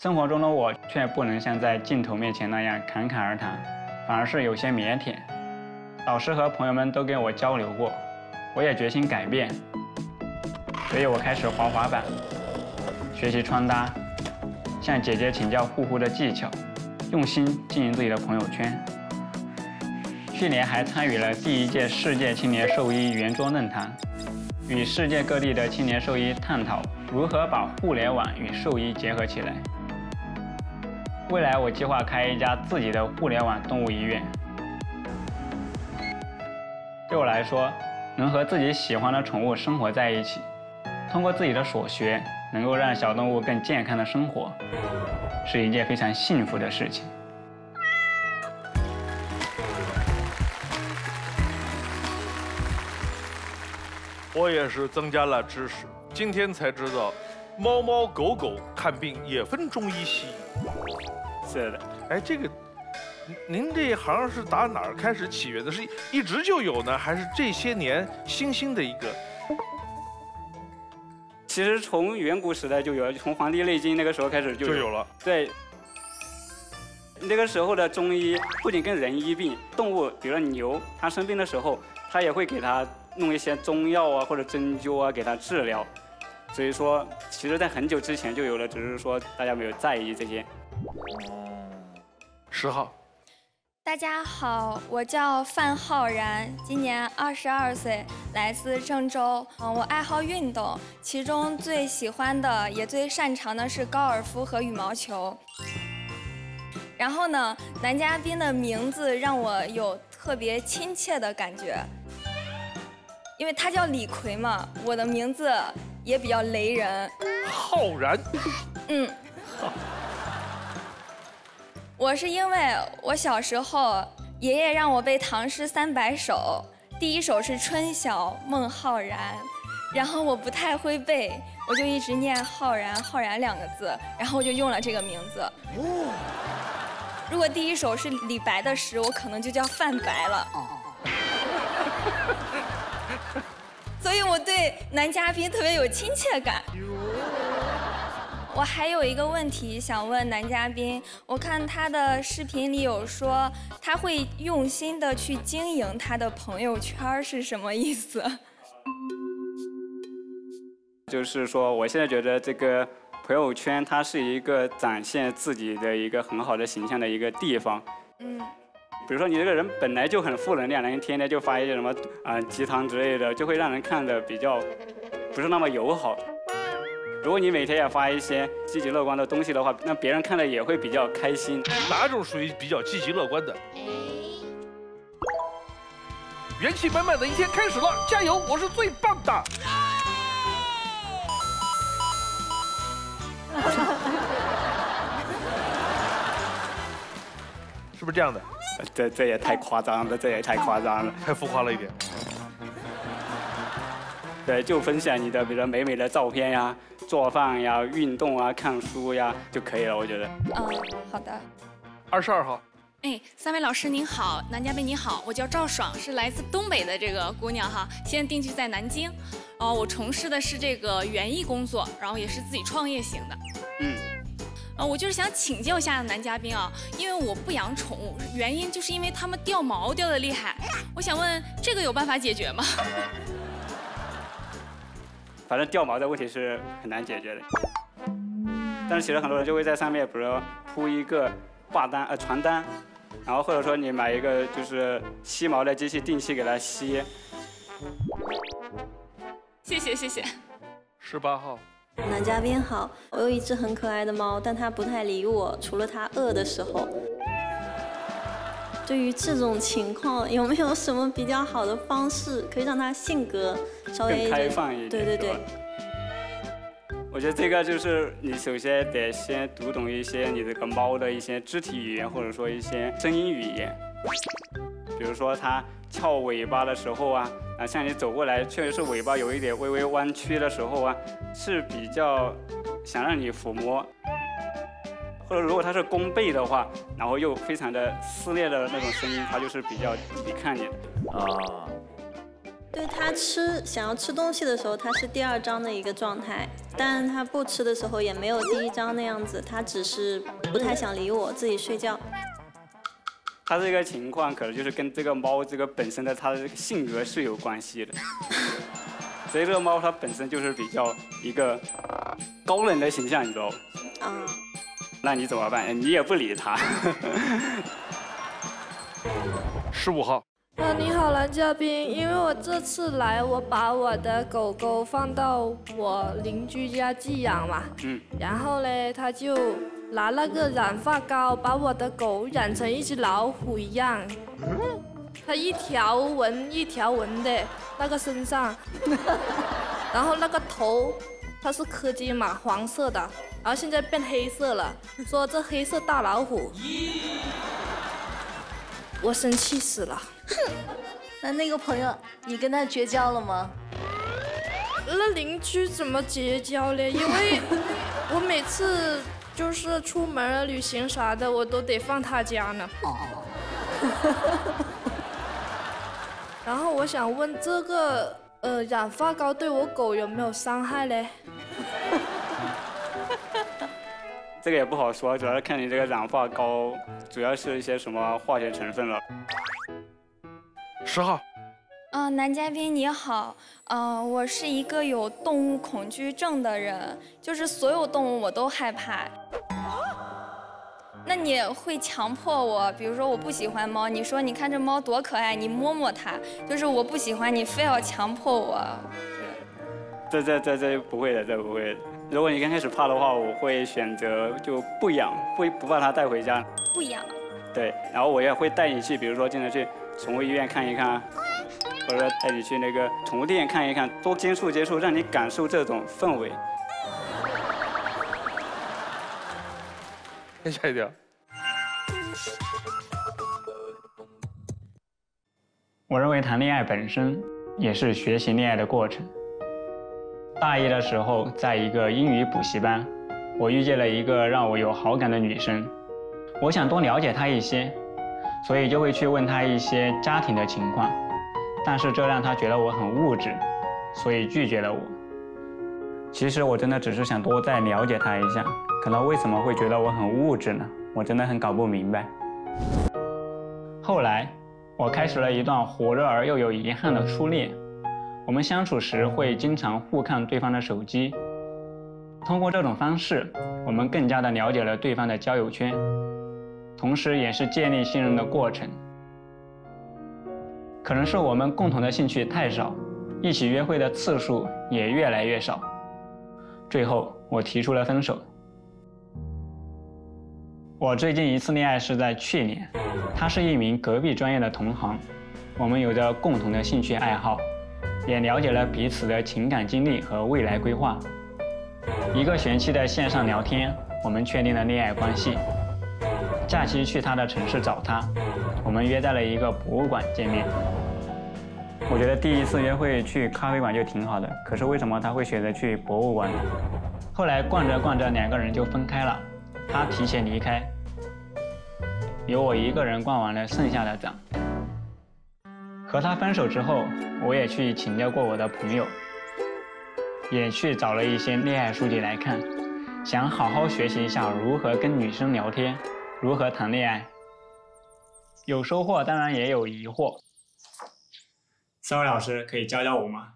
生活中的我却不能像在镜头面前那样侃侃而谈，反而是有些腼腆。老师和朋友们都跟我交流过，我也决心改变，所以我开始滑滑板，学习穿搭，向姐姐请教护肤的技巧，用心经营自己的朋友圈。去年还参与了第一届世界青年兽医圆桌论坛，与世界各地的青年兽医探讨如何把互联网与兽医结合起来。未来我计划开一家自己的互联网动物医院。对我来说，能和自己喜欢的宠物生活在一起，通过自己的所学，能够让小动物更健康的生活，是一件非常幸福的事情。我也是增加了知识，今天才知道，猫猫狗狗看病也分中医西医。是的，哎，这个。您这一行是打哪儿开始起源的？是一直就有呢，还是这些年新兴的一个？其实从远古时代就有，从《黄帝内经》那个时候开始就就有了。对，那个时候的中医不仅跟人医病，动物，比如说牛，它生病的时候，它也会给它弄一些中药啊或者针灸啊给它治疗。所以说，其实在很久之前就有了，只是说大家没有在意这些。十号。大家好，我叫范浩然，今年二十二岁，来自郑州。嗯，我爱好运动，其中最喜欢的也最擅长的是高尔夫和羽毛球。然后呢，男嘉宾的名字让我有特别亲切的感觉，因为他叫李逵嘛，我的名字也比较雷人。浩然。嗯。我是因为我小时候爷爷让我背唐诗三百首，第一首是《春晓孟浩然》，然后我不太会背，我就一直念浩然浩然两个字，然后我就用了这个名字。如果第一首是李白的诗，我可能就叫范白了。所以我对男嘉宾特别有亲切感。我还有一个问题想问男嘉宾，我看他的视频里有说他会用心的去经营他的朋友圈，是什么意思？就是说，我现在觉得这个朋友圈它是一个展现自己的一个很好的形象的一个地方。嗯。比如说你这个人本来就很负能量，人天天就发一些什么啊鸡汤之类的，就会让人看的比较不是那么友好。如果你每天也发一些积极乐观的东西的话，那别人看了也会比较开心。哪种属于比较积极乐观的？元气满满的一天开始了，加油！我是最棒的。是不是这样的？这这也太夸张了，这也太夸张了，太浮夸了一点。对，就分享你的，比如说美美的照片呀。做饭呀，运动啊，看书呀，就可以了，我觉得。嗯，好的。二十二号。哎，三位老师您好，男嘉宾你好，我叫赵爽，是来自东北的这个姑娘哈，现在定居在南京。哦，我从事的是这个园艺工作，然后也是自己创业型的。嗯。呃，我就是想请教一下男嘉宾啊，因为我不养宠物，原因就是因为它们掉毛掉的厉害。我想问，这个有办法解决吗？反正掉毛的问题是很难解决的。但是其实很多人就会在上面，比如说铺一个挂单呃床单，然后或者说你买一个就是吸毛的机器，定期给它吸。谢谢谢谢。十八号。男嘉宾好，我有一只很可爱的猫，但它不太理我，除了它饿的时候。对于这种情况，有没有什么比较好的方式，可以让它性格稍微开放一点？对对对。我觉得这个就是你首先得先读懂一些你这个猫的一些肢体语言，或者说一些声音语言。比如说它翘尾巴的时候啊。啊，向你走过来，确实是尾巴有一点微微弯曲的时候啊，是比较想让你抚摸，或者如果它是弓背的话，然后又非常的撕裂的那种声音，它就是比较抵抗你的啊。对它吃想要吃东西的时候，它是第二张的一个状态，但它不吃的时候也没有第一张那样子，它只是不太想理我，自己睡觉。它这个情况可能就是跟这个猫这个本身的它的性格是有关系的，所以这个猫它本身就是比较一个高冷的形象，你知道吗？啊。那你怎么办？你也不理他。十五号。啊，你好，男嘉宾，因为我这次来，我把我的狗狗放到我邻居家寄养嘛，嗯，然后嘞，他就。拿那个染发膏把我的狗染成一只老虎一样，它一条纹一条纹的，那个身上，然后那个头，它是柯基嘛，黄色的，然后现在变黑色了，说这黑色大老虎，我生气死了。那那个朋友，你跟他绝交了吗？那邻居怎么绝交呢？因为我每次。就是出门旅行啥的，我都得放他家呢。哦。然后我想问，这个呃染发膏对我狗有没有伤害嘞？这个也不好说，主要是看你这个染发膏主要是一些什么化学成分了。十号。嗯，男嘉宾你好，嗯，我是一个有动物恐惧症的人，就是所有动物我都害怕。那你会强迫我，比如说我不喜欢猫，你说你看这猫多可爱，你摸摸它，就是我不喜欢你，非要强迫我。这这这这不会的，这不会。如果你刚开始怕的话，我会选择就不养，不不把它带回家。不养。对，然后我也会带你去，比如说经常去宠物医院看一看。或者带你去那个宠物店看一看，多接触接触，让你感受这种氛围。下一条。我认为谈恋爱本身也是学习恋爱的过程。大一的时候，在一个英语补习班，我遇见了一个让我有好感的女生，我想多了解她一些，所以就会去问她一些家庭的情况。但是这让她觉得我很物质，所以拒绝了我。其实我真的只是想多再了解她一下，可能为什么会觉得我很物质呢？我真的很搞不明白。后来，我开始了一段火热而又有遗憾的初恋。我们相处时会经常互看对方的手机，通过这种方式，我们更加的了解了对方的交友圈，同时也是建立信任的过程。可能是我们共同的兴趣太少，一起约会的次数也越来越少。最后，我提出了分手。我最近一次恋爱是在去年，他是一名隔壁专业的同行，我们有着共同的兴趣爱好，也了解了彼此的情感经历和未来规划。一个学期的线上聊天，我们确定了恋爱关系。假期去他的城市找他。我们约在了一个博物馆见面。我觉得第一次约会去咖啡馆就挺好的，可是为什么他会选择去博物馆？后来逛着逛着，两个人就分开了，他提前离开。由我一个人逛完了剩下的展。和他分手之后，我也去请教过我的朋友，也去找了一些恋爱书籍来看，想好好学习一下如何跟女生聊天，如何谈恋爱。有收获，当然也有疑惑。三位老师可以教教我吗？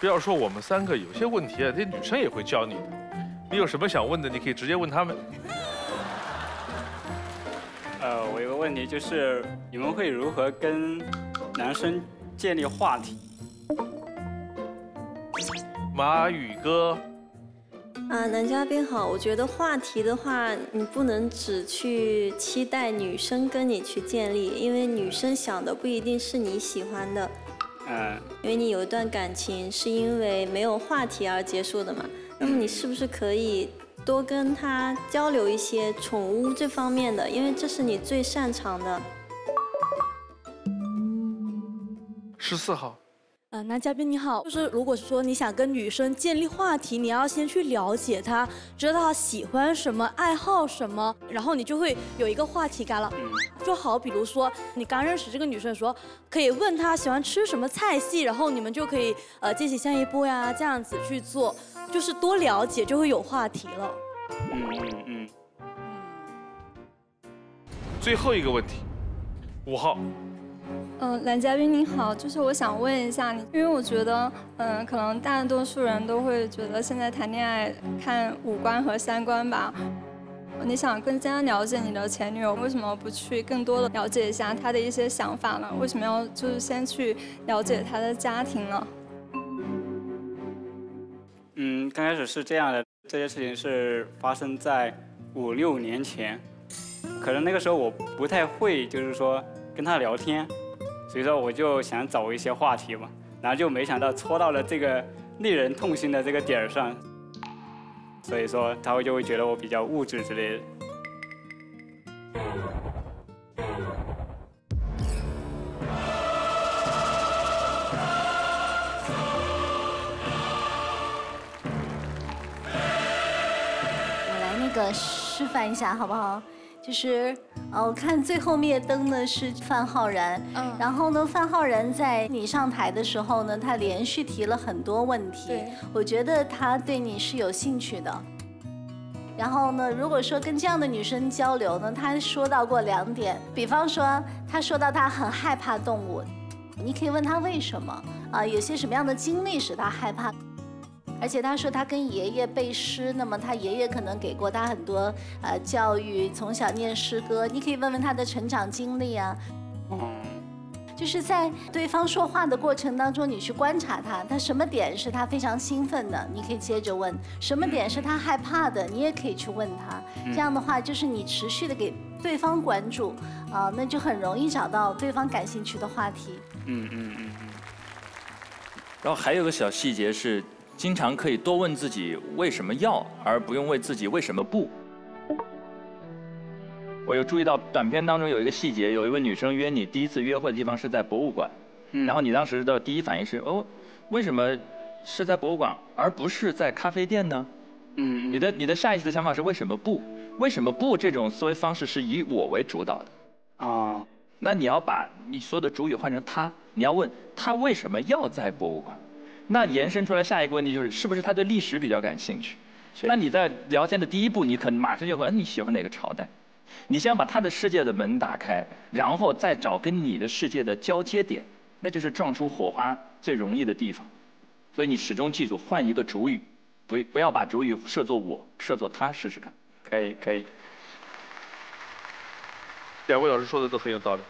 不要说我们三个，有些问题啊，这女生也会教你的。你有什么想问的，你可以直接问他们。呃，我有个问题就是，你们会如何跟男生建立话题？马宇哥。啊，男嘉宾好，我觉得话题的话，你不能只去期待女生跟你去建立，因为女生想的不一定是你喜欢的。嗯，因为你有一段感情是因为没有话题而结束的嘛，那么你是不是可以多跟他交流一些宠物这方面的，因为这是你最擅长的。十四号。呃，男嘉宾你好，就是如果说你想跟女生建立话题，你要先去了解她，知道她喜欢什么，爱好什么，然后你就会有一个话题感了。就好比如说你刚认识这个女生的时候，可以问她喜欢吃什么菜系，然后你们就可以呃进行下一步呀，这样子去做，就是多了解就会有话题了。嗯嗯嗯。最后一个问题，五号。嗯，男嘉宾您好，就是我想问一下你，因为我觉得，嗯，可能大多数人都会觉得现在谈恋爱看五官和三观吧。你想更加了解你的前女友，为什么不去更多的了解一下她的一些想法呢？为什么要就是先去了解她的家庭呢？嗯，刚开始是这样的，这件事情是发生在五六年前，可能那个时候我不太会，就是说跟他聊天。所以说我就想找一些话题嘛，然后就没想到戳到了这个令人痛心的这个点儿上，所以说他会就会觉得我比较物质之类的。我来那个示范一下好不好？就是，呃，我看最后灭灯的是范浩然，嗯，然后呢，范浩然在你上台的时候呢，他连续提了很多问题，对，我觉得他对你是有兴趣的。然后呢，如果说跟这样的女生交流呢，他说到过两点，比方说，他说到他很害怕动物，你可以问他为什么，啊，有些什么样的经历使他害怕。而且他说他跟爷爷背诗，那么他爷爷可能给过他很多呃教育，从小念诗歌。你可以问问他的成长经历啊。嗯，就是在对方说话的过程当中，你去观察他，他什么点是他非常兴奋的，你可以接着问；什么点是他害怕的，你也可以去问他。这样的话，就是你持续的给对方关注啊，那就很容易找到对方感兴趣的话题。嗯嗯嗯嗯。然后还有个小细节是。经常可以多问自己为什么要，而不用问自己为什么不。我有注意到短片当中有一个细节，有一位女生约你第一次约会的地方是在博物馆，然后你当时的第一反应是哦，为什么是在博物馆而不是在咖啡店呢？嗯，你的你的下意识的想法是为什么不？为什么不？这种思维方式是以我为主导的。啊，那你要把你说的主语换成他，你要问他为什么要在博物馆？那延伸出来下一个问题就是，是不是他对历史比较感兴趣？那你在聊天的第一步，你可能马上就会，你喜欢哪个朝代？你先把他的世界的门打开，然后再找跟你的世界的交接点，那就是撞出火花最容易的地方。所以你始终记住，换一个主语，不不要把主语设作我，设作他试试看。可以可以。两位老师说的都很有道理，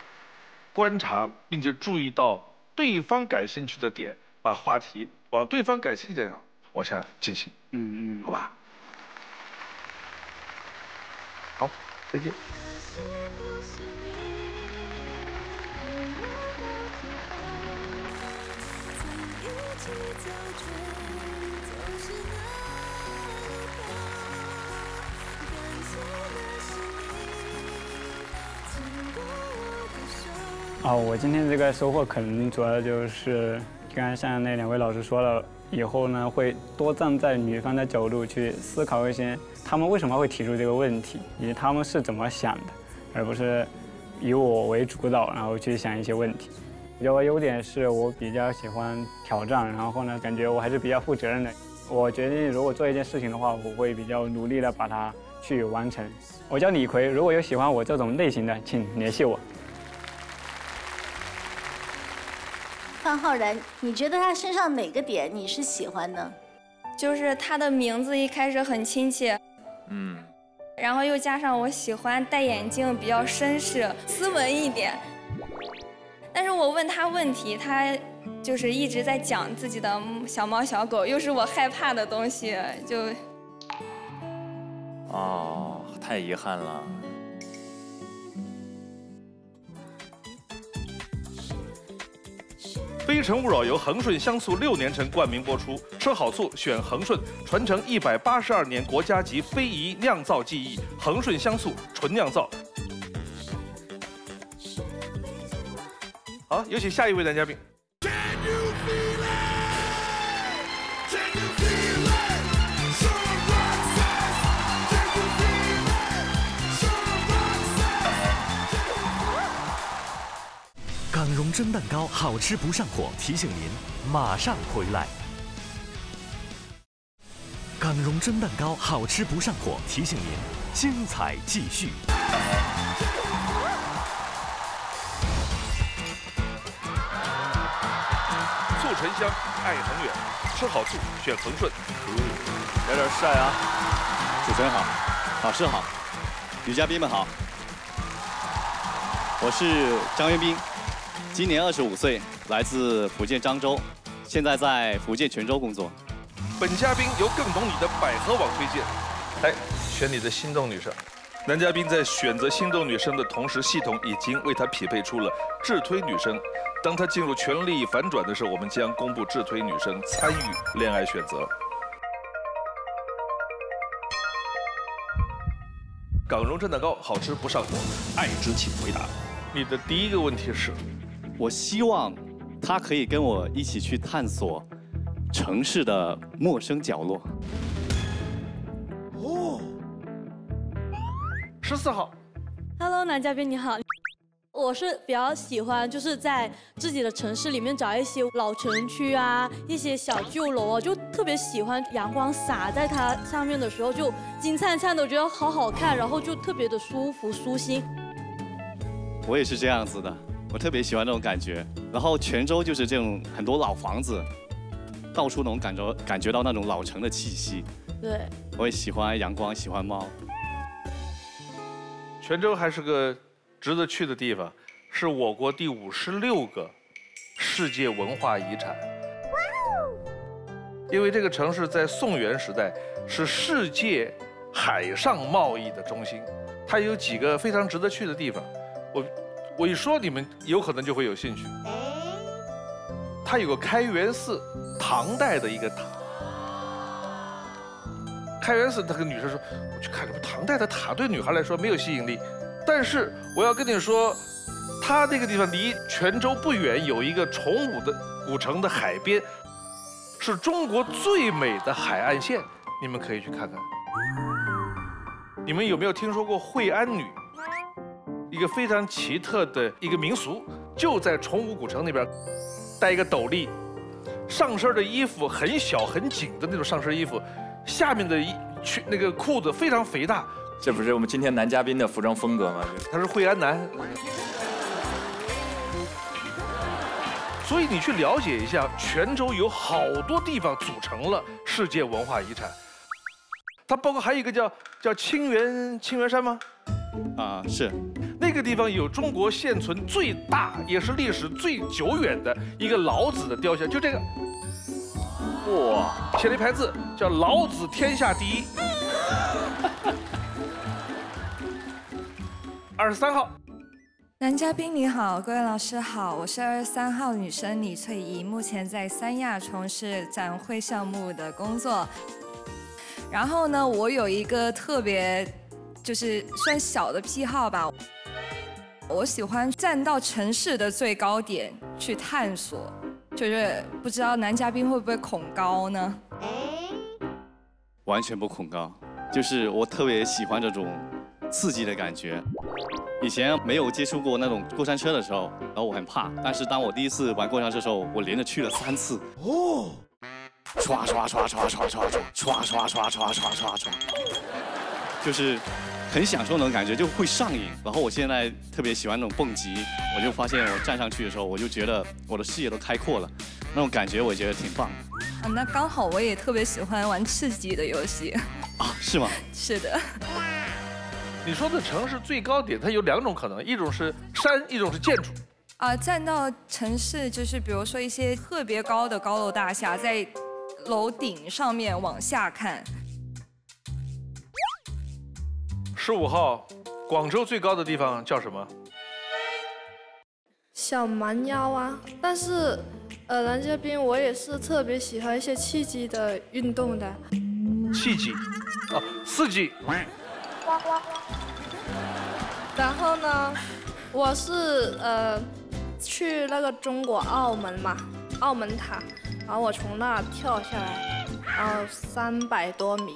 观察并且注意到对方感兴趣的点。把话题往对方感兴趣的往下进行，嗯嗯，好吧，好，再见。啊，我今天这个收获可能主要就是。刚刚像那两位老师说了，以后呢会多站在女方的角度去思考一些他们为什么会提出这个问题，以及他们是怎么想的，而不是以我为主导，然后去想一些问题。我优点是我比较喜欢挑战，然后呢，感觉我还是比较负责任的。我决定如果做一件事情的话，我会比较努力的把它去完成。我叫李逵，如果有喜欢我这种类型的，请联系我。范浩然，你觉得他身上哪个点你是喜欢的？就是他的名字一开始很亲切，嗯，然后又加上我喜欢戴眼镜，比较绅士、斯文一点。但是我问他问题，他就是一直在讲自己的小猫小狗，又是我害怕的东西，就哦，太遗憾了。《非诚勿扰》由恒顺香醋六年陈冠名播出，吃好醋选恒顺，传承一百八十二年国家级非遗酿造技艺，恒顺香醋纯酿造。好，有请下一位男嘉宾。港荣蒸蛋糕好吃不上火，提醒您马上回来。港荣蒸蛋糕好吃不上火，提醒您精彩继续。醋沉香，爱恒远，吃好醋选恒顺。有点帅啊！主持人好，老师好，女嘉宾们好，我是张元斌。今年二十五岁，来自福建漳州，现在在福建泉州工作。本嘉宾由更懂你的百合网推荐，来选你的心动女生。男嘉宾在选择心动女生的同时，系统已经为他匹配出了智推女生。当他进入权力反转的时候，我们将公布智推女生参与恋爱选择。港荣蒸蛋糕好吃不上火，爱之请回答。你的第一个问题是？我希望他可以跟我一起去探索城市的陌生角落。哦，十四号，Hello，男嘉宾你好，我是比较喜欢就是在自己的城市里面找一些老城区啊，一些小旧楼啊，就特别喜欢阳光洒在它上面的时候，就金灿灿的，我觉得好好看，然后就特别的舒服舒心。我也是这样子的。我特别喜欢那种感觉，然后泉州就是这种很多老房子，到处能感觉感觉到那种老城的气息。对，我也喜欢阳光，喜欢猫。泉州还是个值得去的地方，是我国第五十六个世界文化遗产。因为这个城市在宋元时代是世界海上贸易的中心，它有几个非常值得去的地方。我。我一说，你们有可能就会有兴趣。它有个开元寺，唐代的一个塔。开元寺，那个女生说：“我去看什么唐代的塔，对女孩来说没有吸引力。”但是我要跟你说，它那个地方离泉州不远，有一个崇武的古城的海边，是中国最美的海岸线，你们可以去看看。你们有没有听说过惠安女？一个非常奇特的一个民俗，就在崇武古城那边，戴一个斗笠，上身的衣服很小很紧的那种上身衣服，下面的衣裙那个裤子非常肥大。这不是我们今天男嘉宾的服装风格吗？他是惠安男。所以你去了解一下，泉州有好多地方组成了世界文化遗产。它包括还有一个叫叫清源清源山吗？啊，是。那个地方有中国现存最大也是历史最久远的一个老子的雕像，就这个，哇，写了一排字叫“老子天下第一”。二十三号，男嘉宾你好，各位老师好，我是二十三号女生李翠怡，目前在三亚从事展会项目的工作。然后呢，我有一个特别，就是算小的癖好吧。我喜欢站到城市的最高点去探索，就是不知道男嘉宾会不会恐高呢？完全不恐高，就是我特别喜欢这种刺激的感觉。以前没有接触过那种过山车的时候，然后我很怕。但是当我第一次玩过山车的时候，我连着去了三次。哦，唰唰唰唰唰唰唰唰唰唰唰唰唰唰，就是很享受那种感觉，就会上瘾。然后我现在特别喜欢那种蹦极，我就发现我站上去的时候，我就觉得我的视野都开阔了，那种感觉我觉得挺棒。啊，那刚好我也特别喜欢玩刺激的游戏。啊，是吗？是的。你说的城市最高点，它有两种可能，一种是山，一种是建筑。啊，站到城市就是比如说一些特别高的高楼大厦，在楼顶上面往下看。十五号，广州最高的地方叫什么？小蛮腰啊，但是，呃，男嘉宾，我也是特别喜欢一些刺激的运动的。刺激，哦，刺激。然后呢，我是呃去那个中国澳门嘛，澳门塔，然后我从那跳下来，然后三百多米。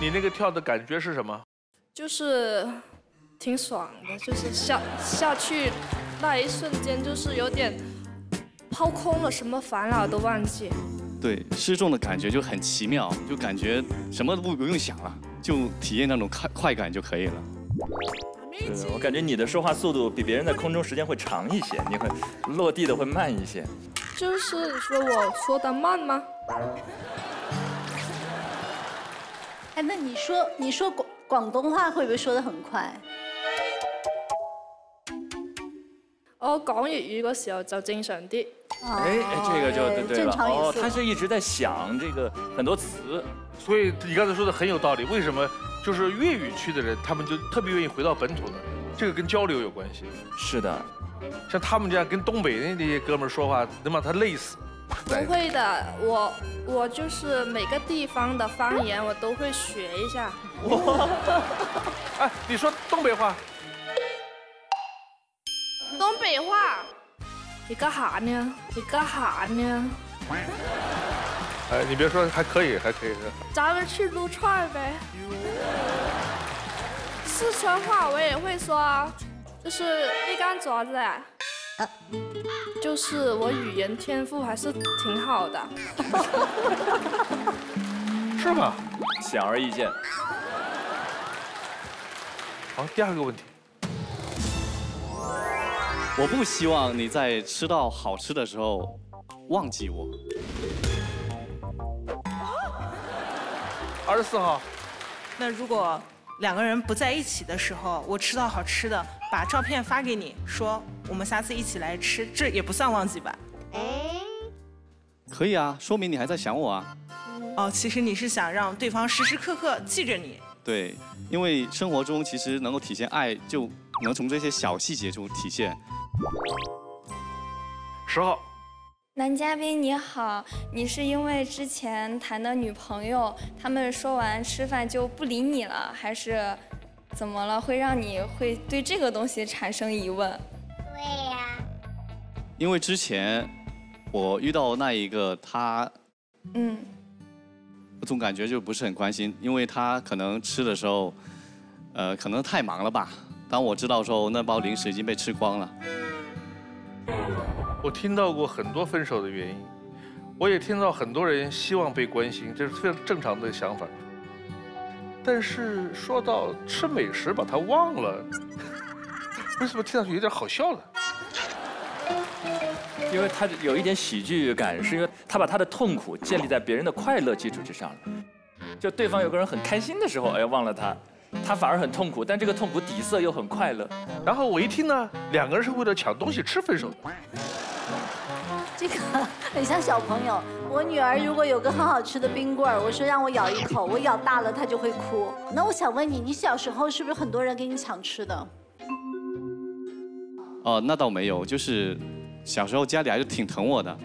你那个跳的感觉是什么？就是挺爽的，就是下下去那一瞬间，就是有点抛空了，什么烦恼都忘记。对，失重的感觉就很奇妙，就感觉什么都不不用想了，就体验那种快快感就可以了。对，我感觉你的说话速度比别人在空中时间会长一些，你会落地的会慢一些。就是你说我说的慢吗？哎，那你说你说广广东话会不会说的很快？我讲粤语嗰时候就正常啲。哎哎，这个就对对了。哦，他是一直在想这个很多词，所以你刚才说的很有道理。为什么就是粤语区的人，他们就特别愿意回到本土呢？这个跟交流有关系。是的，像他们这样跟东北的那些哥们儿说话，能把他累死。不会的，我我就是每个地方的方言我都会学一下。哇！哎，你说东北话。东北话，你干哈呢？你干哈呢？哎，你别说，还可以，还可以。咱们去撸串呗。四川话我也会说，就是一干爪子。就是我语言天赋还是挺好的。是吗？显而易见。好，第二个问题。我不希望你在吃到好吃的时候忘记我。二十四号。那如果两个人不在一起的时候，我吃到好吃的，把照片发给你，说我们下次一起来吃，这也不算忘记吧？哎可以啊，说明你还在想我啊。哦，其实你是想让对方时时刻刻记着你。对，因为生活中其实能够体现爱，就能从这些小细节中体现。十号，男嘉宾你好，你是因为之前谈的女朋友，他们说完吃饭就不理你了，还是怎么了？会让你会对这个东西产生疑问？对呀，因为之前我遇到那一个他，嗯，我总感觉就不是很关心，因为他可能吃的时候，呃，可能太忙了吧。当我知道说那包零食已经被吃光了。我听到过很多分手的原因，我也听到很多人希望被关心，这是非常正常的想法。但是说到吃美食把他忘了，为什么听上去有点好笑呢？因为他有一点喜剧感，是因为他把他的痛苦建立在别人的快乐基础之上了。就对方有个人很开心的时候，哎，忘了他。他反而很痛苦，但这个痛苦底色又很快乐。然后我一听呢，两个人是为了抢东西吃分手的。这个很像小朋友。我女儿如果有个很好吃的冰棍儿，我说让我咬一口，我咬大了她就会哭。那我想问你，你小时候是不是很多人给你抢吃的？哦，那倒没有，就是小时候家里还是挺疼我的。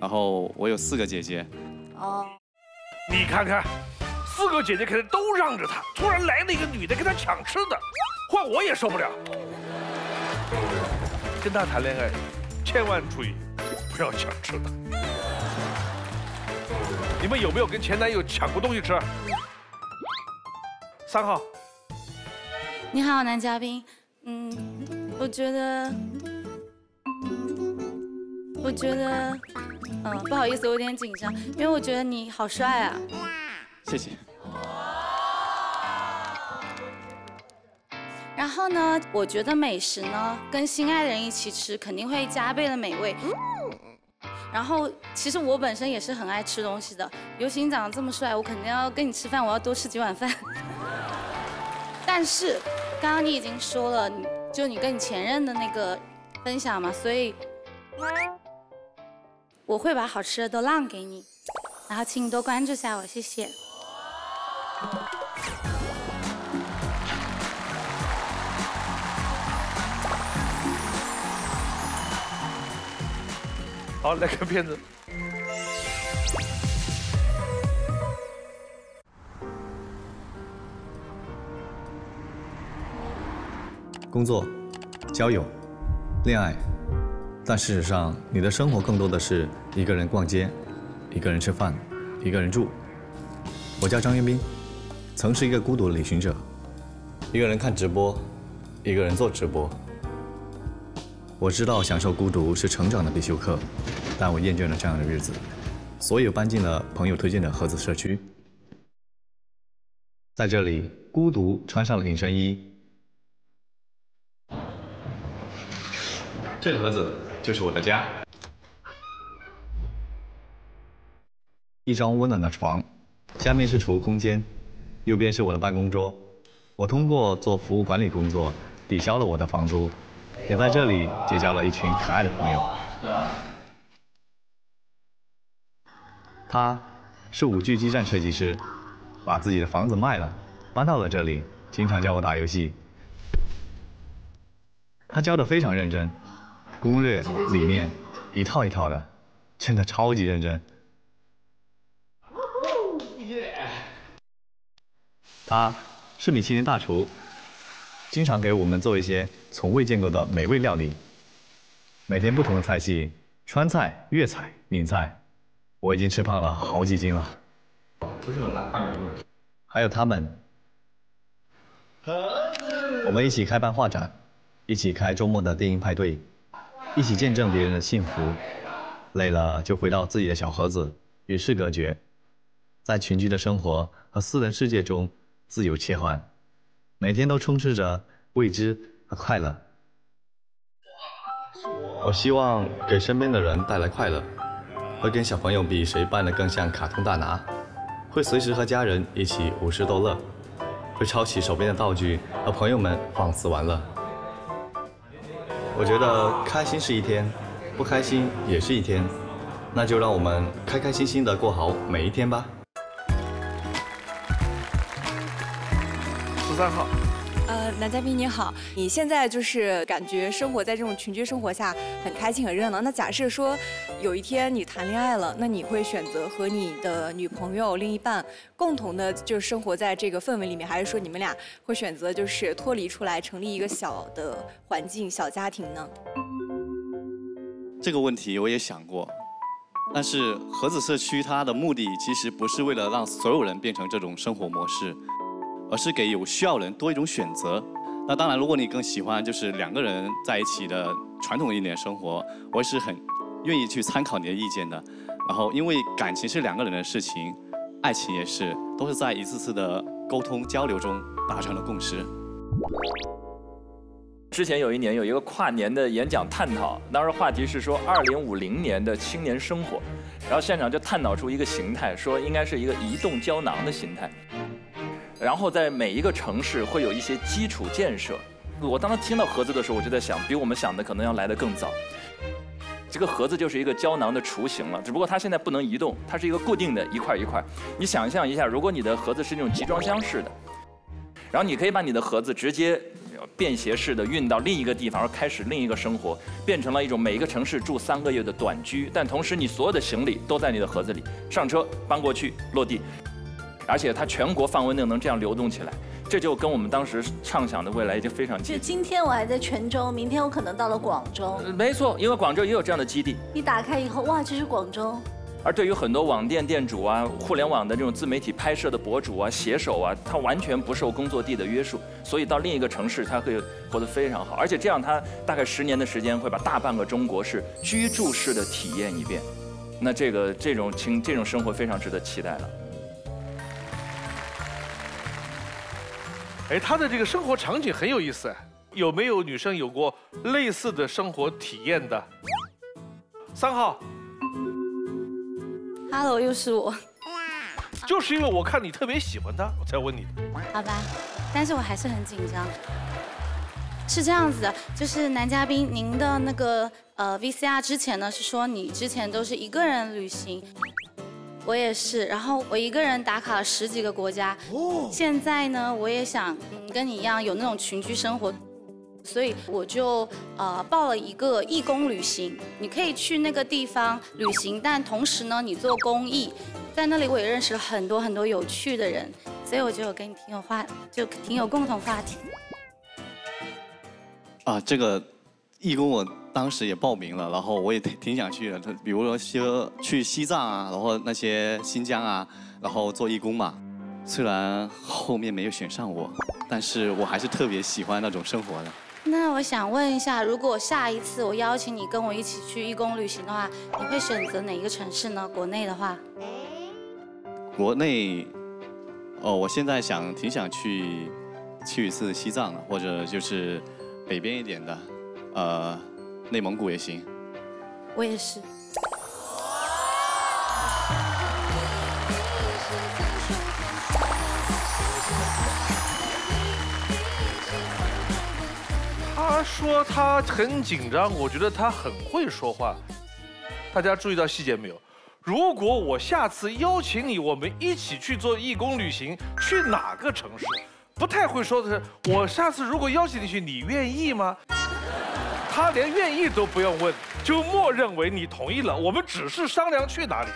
然后我有四个姐姐。哦，你看看。四个姐姐肯定都让着他，突然来了一个女的跟他抢吃的，换我也受不了。跟他谈恋爱，千万注意，不要抢吃的。你们有没有跟前男友抢过东西吃？三号，你好，男嘉宾。嗯，我觉得，我觉得，嗯，不好意思，我有点紧张，因为我觉得你好帅啊。谢谢。然后呢，我觉得美食呢，跟心爱的人一起吃，肯定会加倍的美味。然后，其实我本身也是很爱吃东西的，尤其你长得这么帅，我肯定要跟你吃饭，我要多吃几碗饭。但是，刚刚你已经说了，你就你跟你前任的那个分享嘛，所以我会把好吃的都让给你，然后请你多关注下我，谢谢。好，来看片子。工作、交友、恋爱，但事实上，你的生活更多的是一个人逛街，一个人吃饭，一个人住。我叫张元斌，曾是一个孤独的旅行者，一个人看直播，一个人做直播。我知道享受孤独是成长的必修课，但我厌倦了这样的日子，所以搬进了朋友推荐的盒子社区。在这里，孤独穿上了紧身衣。这个盒子就是我的家，一张温暖的床，下面是储物空间，右边是我的办公桌。我通过做服务管理工作，抵消了我的房租。也在这里结交了一群可爱的朋友。他是五 G 基站设计师，把自己的房子卖了，搬到了这里，经常教我打游戏。他教的非常认真，攻略理念一套一套的，真的超级认真。他是米其林大厨。经常给我们做一些从未见过的美味料理，每天不同的菜系，川菜、粤菜、闽菜，我已经吃胖了好几斤了。不是拿大米还有他们，我们一起开办画展，一起开周末的电影派对，一起见证别人的幸福。累了就回到自己的小盒子，与世隔绝，在群居的生活和私人世界中自由切换。每天都充斥着未知和快乐。我希望给身边的人带来快乐，会跟小朋友比谁扮得更像卡通大拿，会随时和家人一起舞狮逗乐，会抄起手边的道具和朋友们放肆玩乐。我觉得开心是一天，不开心也是一天，那就让我们开开心心的过好每一天吧。三号，呃，男嘉宾你好，你现在就是感觉生活在这种群居生活下很开心很热闹。那假设说有一天你谈恋爱了，那你会选择和你的女朋友、另一半共同的就生活在这个氛围里面，还是说你们俩会选择就是脱离出来，成立一个小的环境、小家庭呢？这个问题我也想过，但是盒子社区它的目的其实不是为了让所有人变成这种生活模式。而是给有需要人多一种选择。那当然，如果你更喜欢就是两个人在一起的传统一点生活，我也是很愿意去参考你的意见的。然后，因为感情是两个人的事情，爱情也是，都是在一次次的沟通交流中达成了共识。之前有一年有一个跨年的演讲探讨，当时话题是说二零五零年的青年生活，然后现场就探讨出一个形态，说应该是一个移动胶囊的形态。然后在每一个城市会有一些基础建设。我当时听到盒子的时候，我就在想，比我们想的可能要来得更早。这个盒子就是一个胶囊的雏形了，只不过它现在不能移动，它是一个固定的一块一块。你想象一下，如果你的盒子是那种集装箱式的，然后你可以把你的盒子直接便携式的运到另一个地方，而开始另一个生活，变成了一种每一个城市住三个月的短居。但同时，你所有的行李都在你的盒子里，上车搬过去落地。而且它全国范围内能这样流动起来，这就跟我们当时畅想的未来已经非常接就近。今天我还在泉州，明天我可能到了广州。没错，因为广州也有这样的基地。一打开以后，哇，这是广州。而对于很多网店店主啊、互联网的这种自媒体拍摄的博主啊、写手啊，他完全不受工作地的约束，所以到另一个城市他会活得非常好。而且这样，他大概十年的时间会把大半个中国是居住式的体验一遍。那这个这种情这种生活非常值得期待了。哎，他的这个生活场景很有意思，哎有没有女生有过类似的生活体验的？三号，Hello，又是我，就是因为我看你特别喜欢他，我才问你的。好吧，但是我还是很紧张。是这样子的，就是男嘉宾，您的那个呃 VCR 之前呢是说你之前都是一个人旅行，我也是，然后我一个人打卡了十几个国家。现在呢，我也想嗯跟你一样有那种群居生活，所以我就呃报了一个义工旅行，你可以去那个地方旅行，但同时呢你做公益，在那里我也认识了很多很多有趣的人，所以我觉得我跟你挺有话，就挺有共同话题。啊，这个义工我当时也报名了，然后我也挺挺想去的。他比如说说去西藏啊，然后那些新疆啊，然后做义工嘛。虽然后面没有选上我，但是我还是特别喜欢那种生活的。那我想问一下，如果下一次我邀请你跟我一起去义工旅行的话，你会选择哪一个城市呢？国内的话，国内，哦，我现在想挺想去去一次西藏的，或者就是北边一点的，呃，内蒙古也行。我也是。他说他很紧张，我觉得他很会说话。大家注意到细节没有？如果我下次邀请你，我们一起去做义工旅行，去哪个城市？不太会说的是，我下次如果邀请你去，你愿意吗？他连愿意都不用问，就默认为你同意了。我们只是商量去哪里。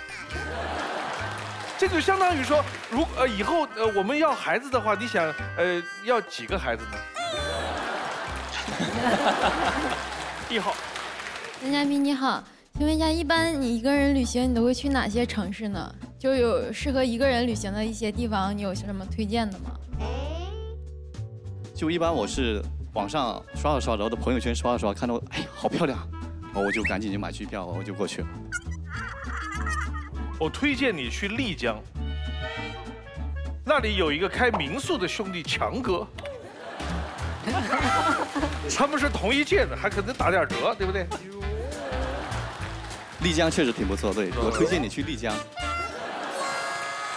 这就相当于说，如呃以后呃我们要孩子的话，你想呃要几个孩子呢？一号，男嘉宾你好，请问一下，一般你一个人旅行，你都会去哪些城市呢？就有适合一个人旅行的一些地方，你有什么推荐的吗？就一般我是网上刷着刷着，我的朋友圈刷着刷，看到哎好漂亮，然后我就赶紧就买机票，我就过去了。我推荐你去丽江，那里有一个开民宿的兄弟强哥，他们是同一届的，还可能打点折，对不对？丽江确实挺不错，对我推荐你去丽江，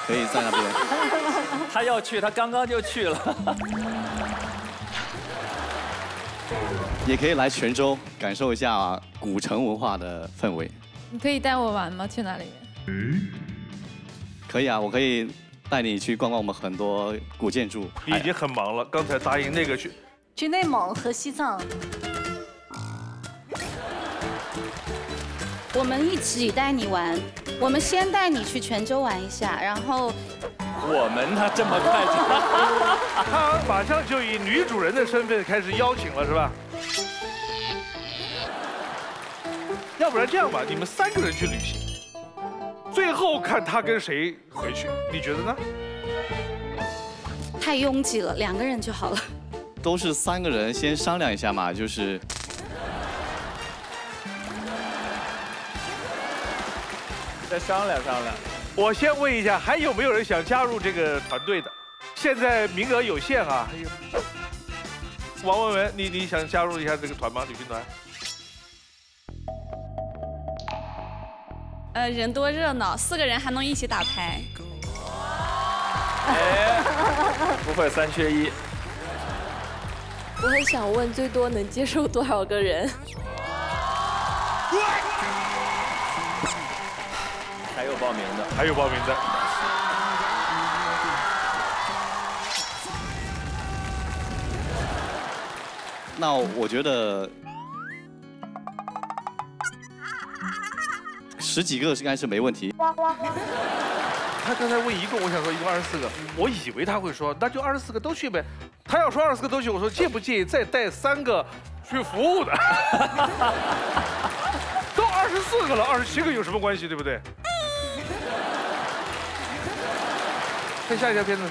可以在那边。他要去，他刚刚就去了。也可以来泉州感受一下古城文化的氛围。你可以带我玩吗？去哪里？可以啊，我可以带你去逛逛我们很多古建筑。你已经很忙了，刚才答应那个去。去内蒙和西藏。我们一起带你玩，我们先带你去泉州玩一下，然后我们呢这么快就，他马上就以女主人的身份开始邀请了，是吧？要不然这样吧，你们三个人去旅行，最后看他跟谁回去，你觉得呢？太拥挤了，两个人就好了。都是三个人，先商量一下嘛，就是。再商量商量。我先问一下，还有没有人想加入这个团队的？现在名额有限啊。哎，王文文，你你想加入一下这个团吗？旅行团？呃，人多热闹，四个人还能一起打牌。哎，不会三缺一。我很想问，最多能接受多少个人？还有报名的，还有报名的。那我觉得十几个应该是没问题。他刚才问一共，我想说一共二十四个，我以为他会说那就二十四个都去呗。他要说二十四个都去，我说介不介意再带三个去服务的？都二十四个了，二十七个有什么关系，对不对？看下一条片子。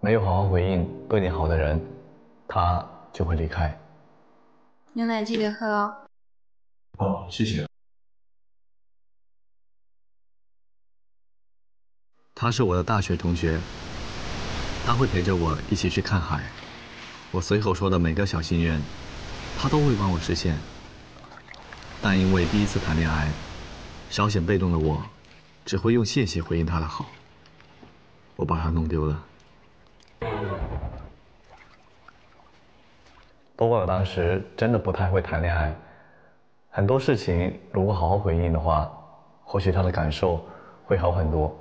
没有好好回应对你好的人，他就会离开。牛奶记得喝哦。哦，谢谢。他是我的大学同学，他会陪着我一起去看海。我随口说的每个小心愿，他都会帮我实现。但因为第一次谈恋爱，稍显被动的我，只会用谢谢回应他的好。我把他弄丢了。不过我当时真的不太会谈恋爱，很多事情如果好好回应的话，或许他的感受会好很多。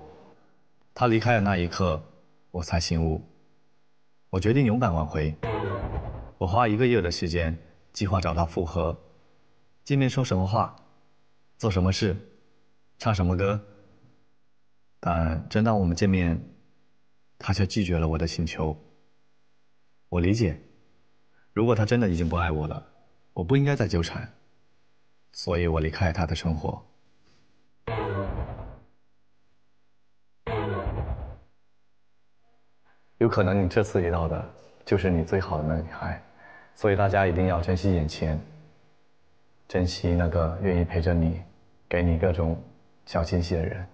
他离开的那一刻，我才醒悟。我决定勇敢挽回。我花一个月的时间计划找他复合，见面说什么话，做什么事，唱什么歌。但真当我们见面，他却拒绝了我的请求。我理解，如果他真的已经不爱我了，我不应该再纠缠。所以我离开他的生活。有可能你这次遇到的就是你最好的那个女孩，所以大家一定要珍惜眼前，珍惜那个愿意陪着你、给你各种小清新的人。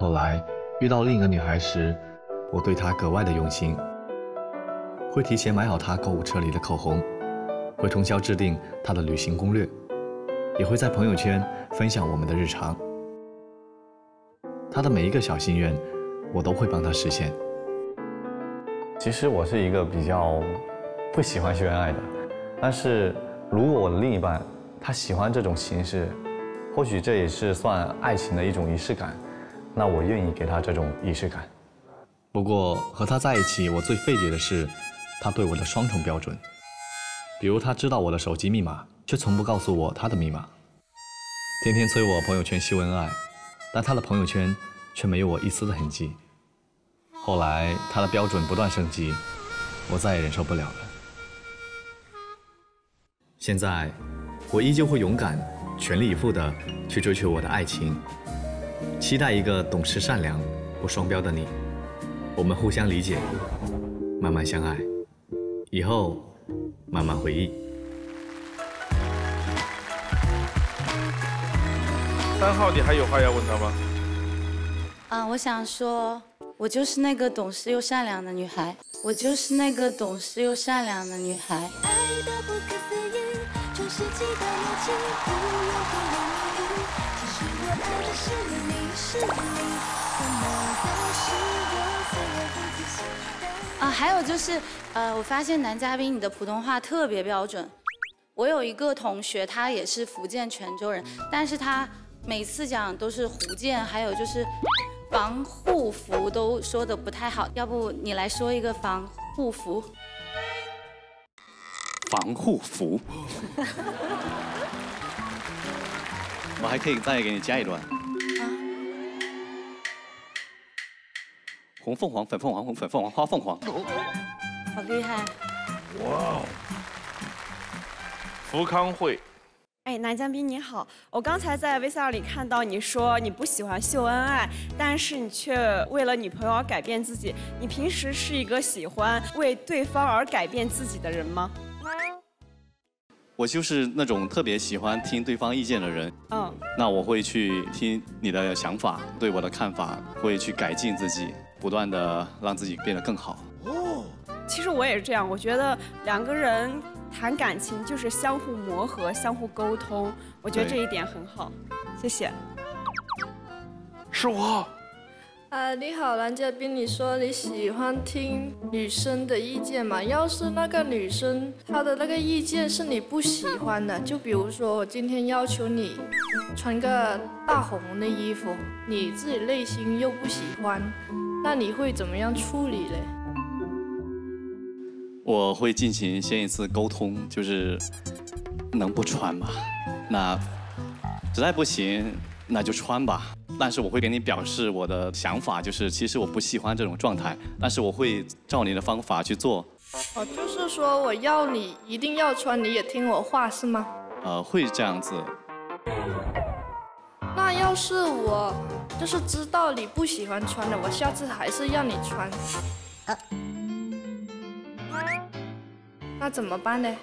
后来遇到另一个女孩时，我对她格外的用心，会提前买好她购物车里的口红，会通宵制定她的旅行攻略，也会在朋友圈分享我们的日常。她的每一个小心愿。我都会帮她实现。其实我是一个比较不喜欢秀恩爱的，但是如果我的另一半他喜欢这种形式，或许这也是算爱情的一种仪式感，那我愿意给他这种仪式感。不过和他在一起，我最费解的是他对我的双重标准，比如他知道我的手机密码，却从不告诉我他的密码，天天催我朋友圈秀恩爱，但他的朋友圈却没有我一丝的痕迹。后来他的标准不断升级，我再也忍受不了了。现在，我依旧会勇敢、全力以赴的去追求我的爱情，期待一个懂事、善良、不双标的你。我们互相理解，慢慢相爱，以后慢慢回忆。三号，你还有话要问他吗？啊，我想说。我就是那个懂事又善良的女孩，我就是那个懂事又善良的女孩。世界的有情不用多言语其实我爱的是你是你多么的幸运啊，还有就是，呃，我发现男嘉宾你的普通话特别标准。我有一个同学，他也是福建泉州人，但是他每次讲都是福建，还有就是。防护服都说的不太好，要不你来说一个防护服？防护服。我还可以再给你加一段。红凤凰，粉凤凰，红粉凤凰，花凤凰。好厉害！哇哦！福康会。哎，男嘉宾你好，我刚才在 VCR 里看到你说你不喜欢秀恩爱，但是你却为了女朋友而改变自己。你平时是一个喜欢为对方而改变自己的人吗？我就是那种特别喜欢听对方意见的人。嗯，那我会去听你的想法，对我的看法，会去改进自己，不断的让自己变得更好。哦，其实我也是这样，我觉得两个人。谈感情就是相互磨合、相互沟通，我觉得这一点很好。谢谢。是我。啊，你好，男嘉宾，你说你喜欢听女生的意见嘛？要是那个女生她的那个意见是你不喜欢的，就比如说我今天要求你穿个大红的衣服，你自己内心又不喜欢，那你会怎么样处理嘞？我会进行先一次沟通，就是能不穿吗？那实在不行，那就穿吧。但是我会给你表示我的想法，就是其实我不喜欢这种状态，但是我会照你的方法去做。哦，就是说我要你一定要穿，你也听我话是吗？呃，会这样子。那要是我就是知道你不喜欢穿的，我下次还是让你穿。那怎么办呢？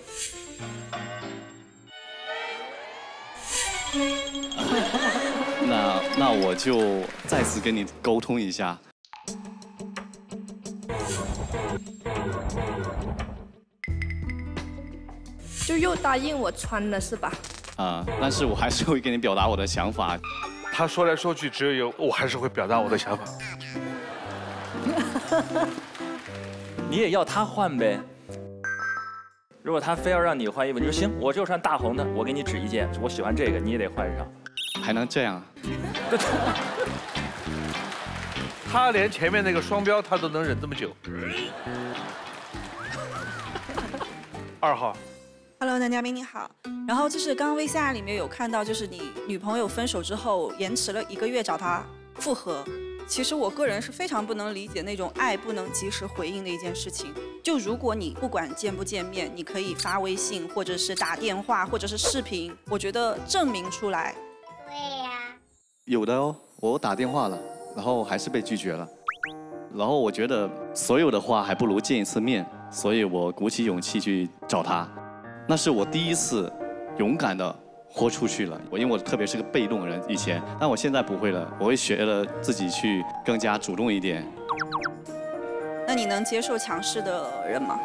那那我就再次跟你沟通一下。就又答应我穿了是吧？啊，但是我还是会跟你表达我的想法。他说来说去只有我还是会表达我的想法。你也要他换呗？如果他非要让你换衣服，你说行，我就穿大红的，我给你指一件，我喜欢这个，你也得换上。还能这样？他连前面那个双标他都能忍这么久。二号。Hello，男嘉宾你好。然后就是刚刚 VCR 里面有看到，就是你女朋友分手之后延迟了一个月找他复合。其实我个人是非常不能理解那种爱不能及时回应的一件事情。就如果你不管见不见面，你可以发微信，或者是打电话，或者是视频，我觉得证明出来。有的哦，我打电话了，然后还是被拒绝了。然后我觉得所有的话还不如见一次面，所以我鼓起勇气去找他。那是我第一次勇敢的豁出去了。我因为我特别是个被动的人，以前，但我现在不会了，我会学了自己去更加主动一点。那你能接受强势的人吗？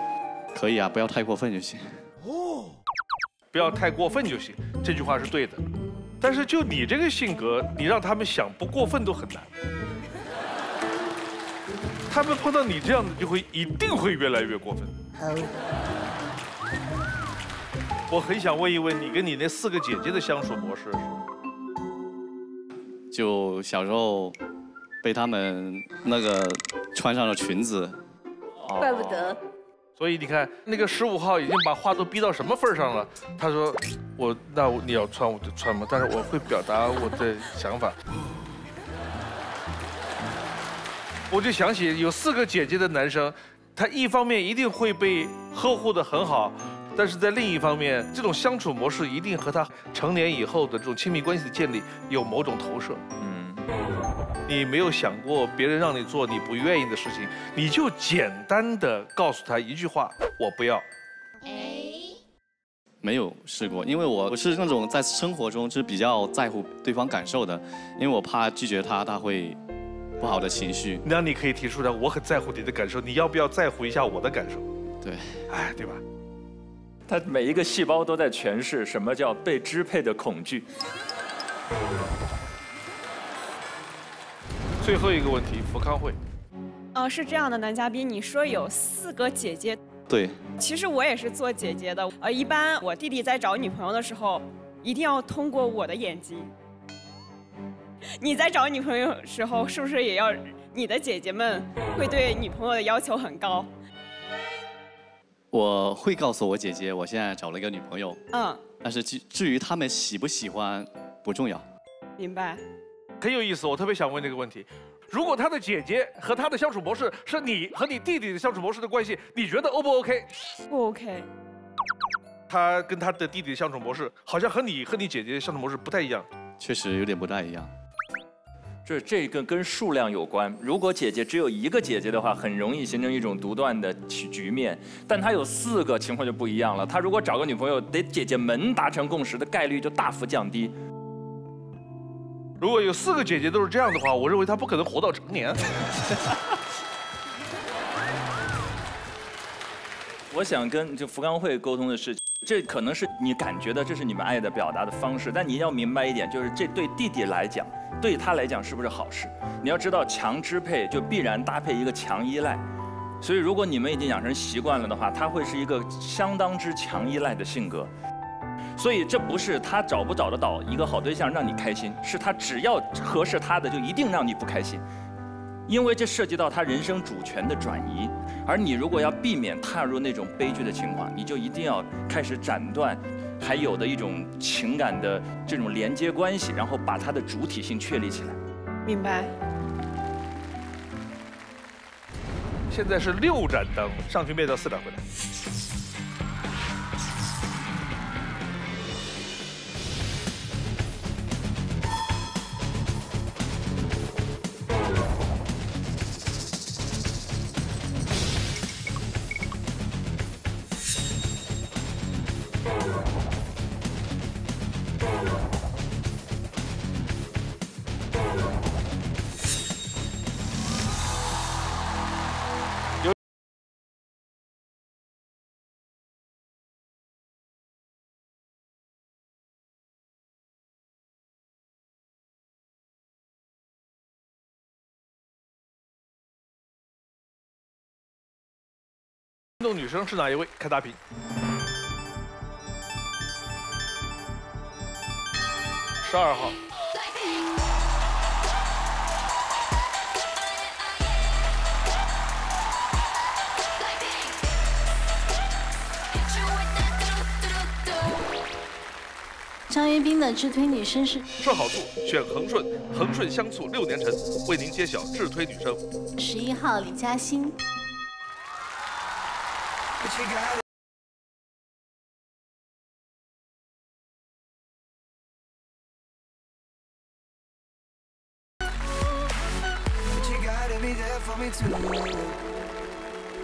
可以啊，不要太过分就行。哦，不要太过分就行，这句话是对的。但是就你这个性格，你让他们想不过分都很难。他们碰到你这样的，就会一定会越来越过分。我很想问一问你跟你那四个姐姐的相处模式。就小时候被他们那个穿上了裙子，怪不得。所以你看，那个十五号已经把话都逼到什么份上了？他说：“我那我你要穿我就穿嘛，但是我会表达我的想法。”我就想起有四个姐姐的男生，他一方面一定会被呵护的很好。但是在另一方面，这种相处模式一定和他成年以后的这种亲密关系的建立有某种投射。嗯，你没有想过别人让你做你不愿意的事情，你就简单的告诉他一句话：我不要。没有试过，因为我我是那种在生活中是比较在乎对方感受的，因为我怕拒绝他，他会不好的情绪。那你可以提出来，我很在乎你的感受，你要不要在乎一下我的感受？对，哎，对吧？他每一个细胞都在诠释什么叫被支配的恐惧。最后一个问题，福康会。哦，是这样的，男嘉宾，你说有四个姐姐。对。其实我也是做姐姐的，呃，一般我弟弟在找女朋友的时候，一定要通过我的眼睛。你在找女朋友时候，是不是也要你的姐姐们会对女朋友的要求很高？我会告诉我姐姐，我现在找了一个女朋友。嗯。但是至至于他们喜不喜欢，不重要。明白。很有意思，我特别想问这个问题：如果他的姐姐和他的相处模式是你和你弟弟的相处模式的关系，你觉得 O 不 OK？不 OK。他跟他的弟弟的相处模式，好像和你和你姐姐的相处模式不太一样。确实有点不太一样。这这个跟数量有关。如果姐姐只有一个姐姐的话，很容易形成一种独断的局局面。但她有四个，情况就不一样了。他如果找个女朋友，得姐姐们达成共识的概率就大幅降低。如果有四个姐姐都是这样的话，我认为他不可能活到成年。我想跟就福冈会沟通的是。这可能是你感觉的，这是你们爱的表达的方式。但你要明白一点，就是这对弟弟来讲，对他来讲是不是好事？你要知道，强支配就必然搭配一个强依赖。所以，如果你们已经养成习惯了的话，他会是一个相当之强依赖的性格。所以，这不是他找不找得到一个好对象让你开心，是他只要合适他的就一定让你不开心。因为这涉及到他人生主权的转移，而你如果要避免踏入那种悲剧的情况，你就一定要开始斩断还有的一种情感的这种连接关系，然后把它的主体性确立起来。明白。现在是六盏灯，上去灭掉四盏回来。动女生是哪一位？看大屏。十二号。张元斌的智推女生是设好醋，选恒顺，恒顺香醋六年陈，为您揭晓智推女生。十一号李嘉欣。But you gotta be there for me too.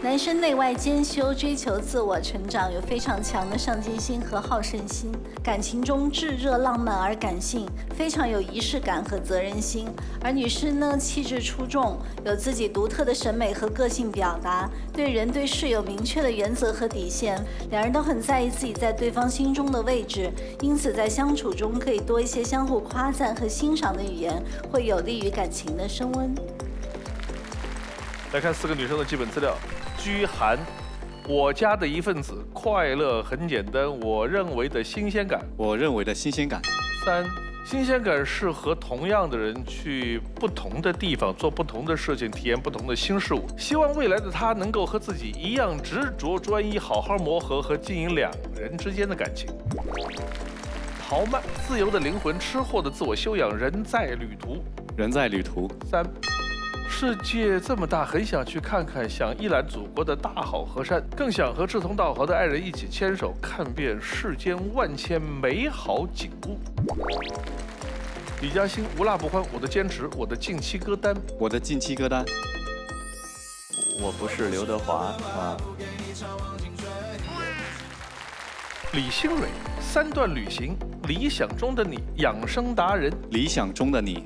男生内外兼修，追求自我成长，有非常强的上进心和好胜心，感情中炙热浪漫而感性，非常有仪式感和责任心。而女生呢，气质出众，有自己独特的审美和个性表达，对人对事有明确的原则和底线。两人都很在意自己在对方心中的位置，因此在相处中可以多一些相互夸赞和欣赏的语言，会有利于感情的升温。来看四个女生的基本资料。居寒，我家的一份子，快乐很简单。我认为的新鲜感，我认为的新鲜感。三，新鲜感是和同样的人去不同的地方做不同的事情，体验不同的新事物。希望未来的他能够和自己一样执着专一，好好磨合和经营两人之间的感情。豪迈，自由的灵魂，吃货的自我修养，人在旅途，人在旅途。三。世界这么大，很想去看看，想一览祖国的大好河山，更想和志同道合的爱人一起牵手，看遍世间万千美好景物。李嘉欣，无辣不欢，我的坚持，我的近期歌单，我的近期歌单。我不是刘德华啊。李新蕊，三段旅行，理想中的你，养生达人，理想中的你。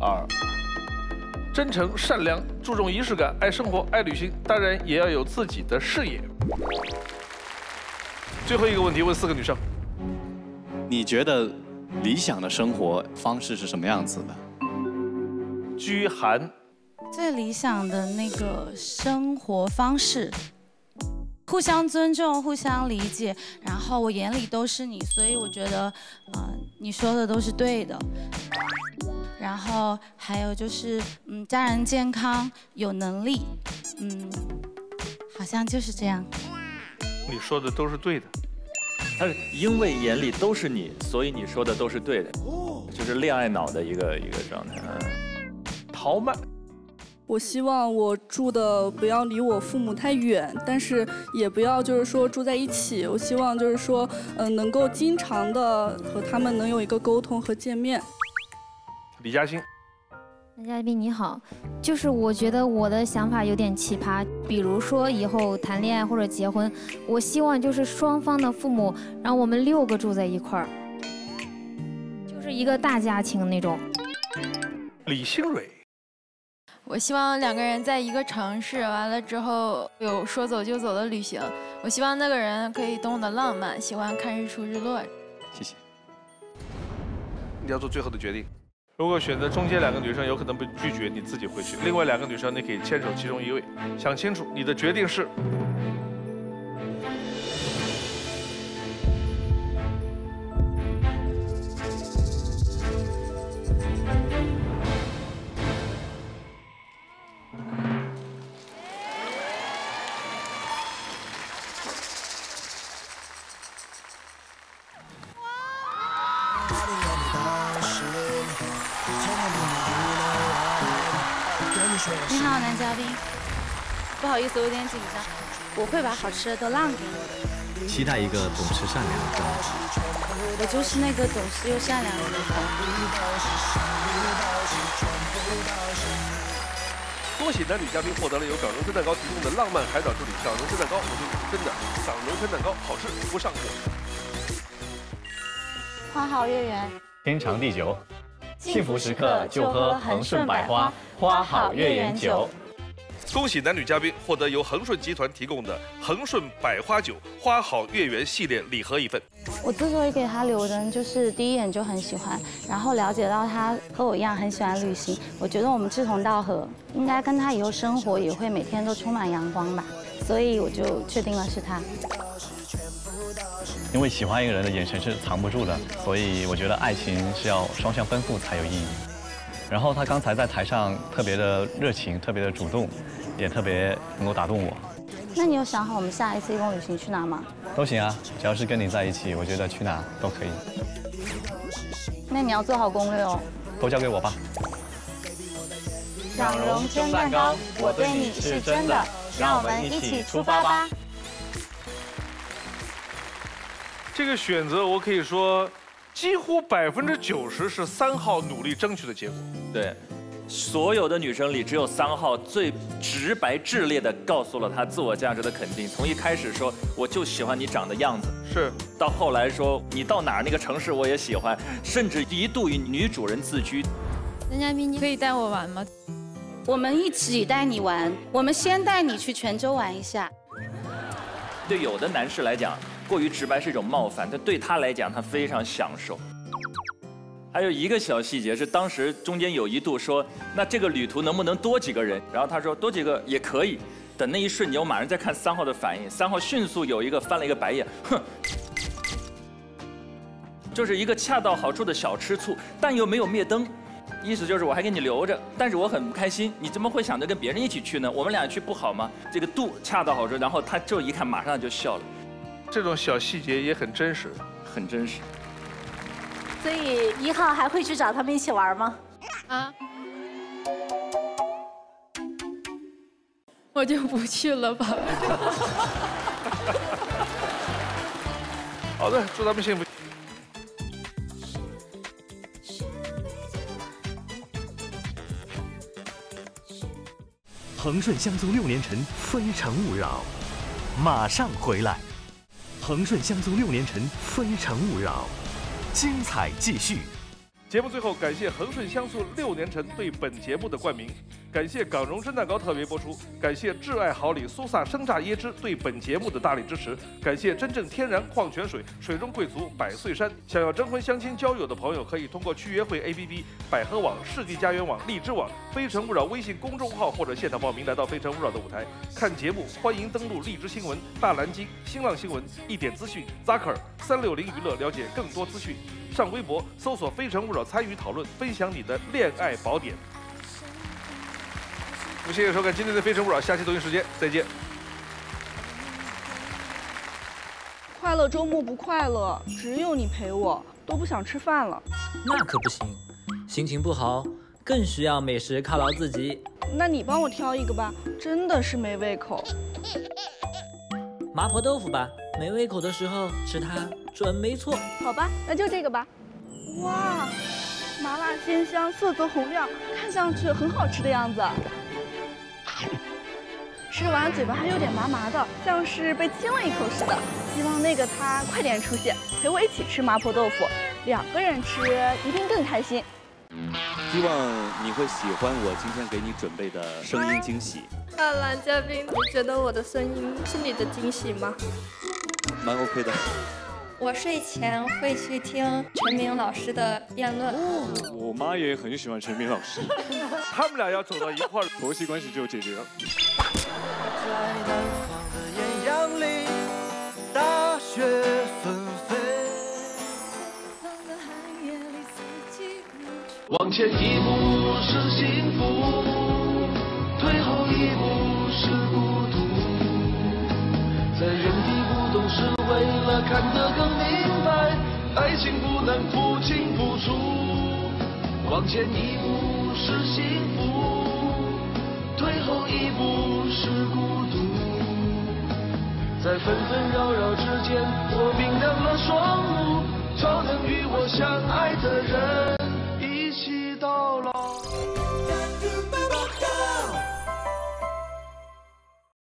二。真诚、善良，注重仪式感，爱生活，爱旅行，当然也要有自己的事业。最后一个问题问四个女生：你觉得理想的生活方式是什么样子的？居寒。最理想的那个生活方式，互相尊重，互相理解，然后我眼里都是你，所以我觉得，啊，你说的都是对的。然后还有就是，嗯，家人健康，有能力，嗯，好像就是这样。你说的都是对的。他因为眼里都是你，所以你说的都是对的。就是恋爱脑的一个一个状态。陶曼。我希望我住的不要离我父母太远，但是也不要就是说住在一起。我希望就是说，嗯，能够经常的和他们能有一个沟通和见面。李嘉欣，男嘉宾你好，就是我觉得我的想法有点奇葩，比如说以后谈恋爱或者结婚，我希望就是双方的父母让我们六个住在一块儿，就是一个大家庭那种。李星蕊，我希望两个人在一个城市，完了之后有说走就走的旅行。我希望那个人可以懂我的浪漫，喜欢看日出日落。谢谢。你要做最后的决定。如果选择中间两个女生，有可能被拒绝，你自己回去。另外两个女生，你可以牵手其中一位。想清楚，你的决定是。都，有点紧张。我会把好吃的都让给你。期待一个懂事善良的丈夫。我就是那个懂事又善良的女孩。恭喜男女嘉宾获得了由港荣生蛋糕提供的浪漫海岛之旅。港荣生蛋糕，我就是真的。港荣生蛋糕好吃不上火。花好月圆，天长地久。幸福时刻就喝恒顺百花花好月圆酒。恭喜男女嘉宾获得由恒顺集团提供的恒顺百花酒花好月圆系列礼盒一份。我之所以给他留灯，就是第一眼就很喜欢，然后了解到他和我一样很喜欢旅行，我觉得我们志同道合，应该跟他以后生活也会每天都充满阳光吧，所以我就确定了是他。因为喜欢一个人的眼神是藏不住的，所以我觉得爱情是要双向奔赴才有意义。然后他刚才在台上特别的热情，特别的主动，也特别能够打动我。那你有想好我们下一次一共旅行去哪吗？都行啊，只要是跟你在一起，我觉得去哪都可以。那你要做好攻略哦。都交给我吧。掌荣蒸蛋糕，我对你是真的，让我们一起出发吧。这个选择我可以说，几乎百分之九十是三号努力争取的结果。对。所有的女生里，只有三号最直白炽烈的告诉了她自我价值的肯定。从一开始说我就喜欢你长的样子，是到后来说你到哪儿那个城市我也喜欢，甚至一度以女主人自居。男嘉宾，你可以带我玩吗？我们一起带你玩，我们先带你去泉州玩一下。对有的男士来讲，过于直白是一种冒犯，但对他来讲，他非常享受。还有一个小细节是，当时中间有一度说，那这个旅途能不能多几个人？然后他说多几个也可以。等那一瞬间，我马上在看三号的反应，三号迅速有一个翻了一个白眼，哼，就是一个恰到好处的小吃醋，但又没有灭灯，意思就是我还给你留着，但是我很不开心，你怎么会想着跟别人一起去呢？我们俩去不好吗？这个度恰到好处，然后他就一看，马上就笑了，这种小细节也很真实，很真实。所以一号还会去找他们一起玩吗？啊，我就不去了吧。好的，祝他们幸福。恒顺香酥六年陈，非诚勿扰，马上回来。恒顺香醋六年陈，非诚勿扰。精彩继续。节目最后，感谢恒顺香醋六年陈对本节目的冠名，感谢港荣生蛋糕特别播出，感谢挚爱好礼苏萨生榨椰汁对本节目的大力支持，感谢真正天然矿泉水水中贵族百岁山。想要征婚、相亲、交友的朋友，可以通过去约会 APP、百合网、世纪佳缘网、荔枝网、非诚勿扰微信公众号或者现场报名来到非诚勿扰的舞台看节目。欢迎登录荔枝新闻、大蓝鲸、新浪新闻、一点资讯、Zaker、三六零娱乐了解更多资讯。上微博搜索“非诚勿扰”参与讨论，分享你的恋爱宝典。我们谢谢收看今天的《非诚勿扰》，下期同一时间再见。快乐周末不快乐，只有你陪我，都不想吃饭了。那可不行，心情不好更需要美食犒劳自己。那你帮我挑一个吧，真的是没胃口。麻婆豆腐吧，没胃口的时候吃它准没错。好吧，那就这个吧。哇，麻辣鲜香，色泽红亮，看上去很好吃的样子。吃完嘴巴还有点麻麻的，像是被亲了一口似的。希望那个他快点出现，陪我一起吃麻婆豆腐，两个人吃一定更开心。希望你会喜欢我今天给你准备的声音惊喜。那男嘉宾，你觉得我的声音是你的惊喜吗？蛮 OK 的。我睡前会去听陈明老师的辩论。我妈也很喜欢陈明老师。他们俩要走到一块儿，婆媳关系就解决了。往前一步是幸福，退后一步是孤独。在原总是为了看得更明白，爱情不能不清不出。往前一步是幸福，退后一步是孤独。在纷纷扰扰之间，我明亮了双目，就能与我相爱的人一起到老。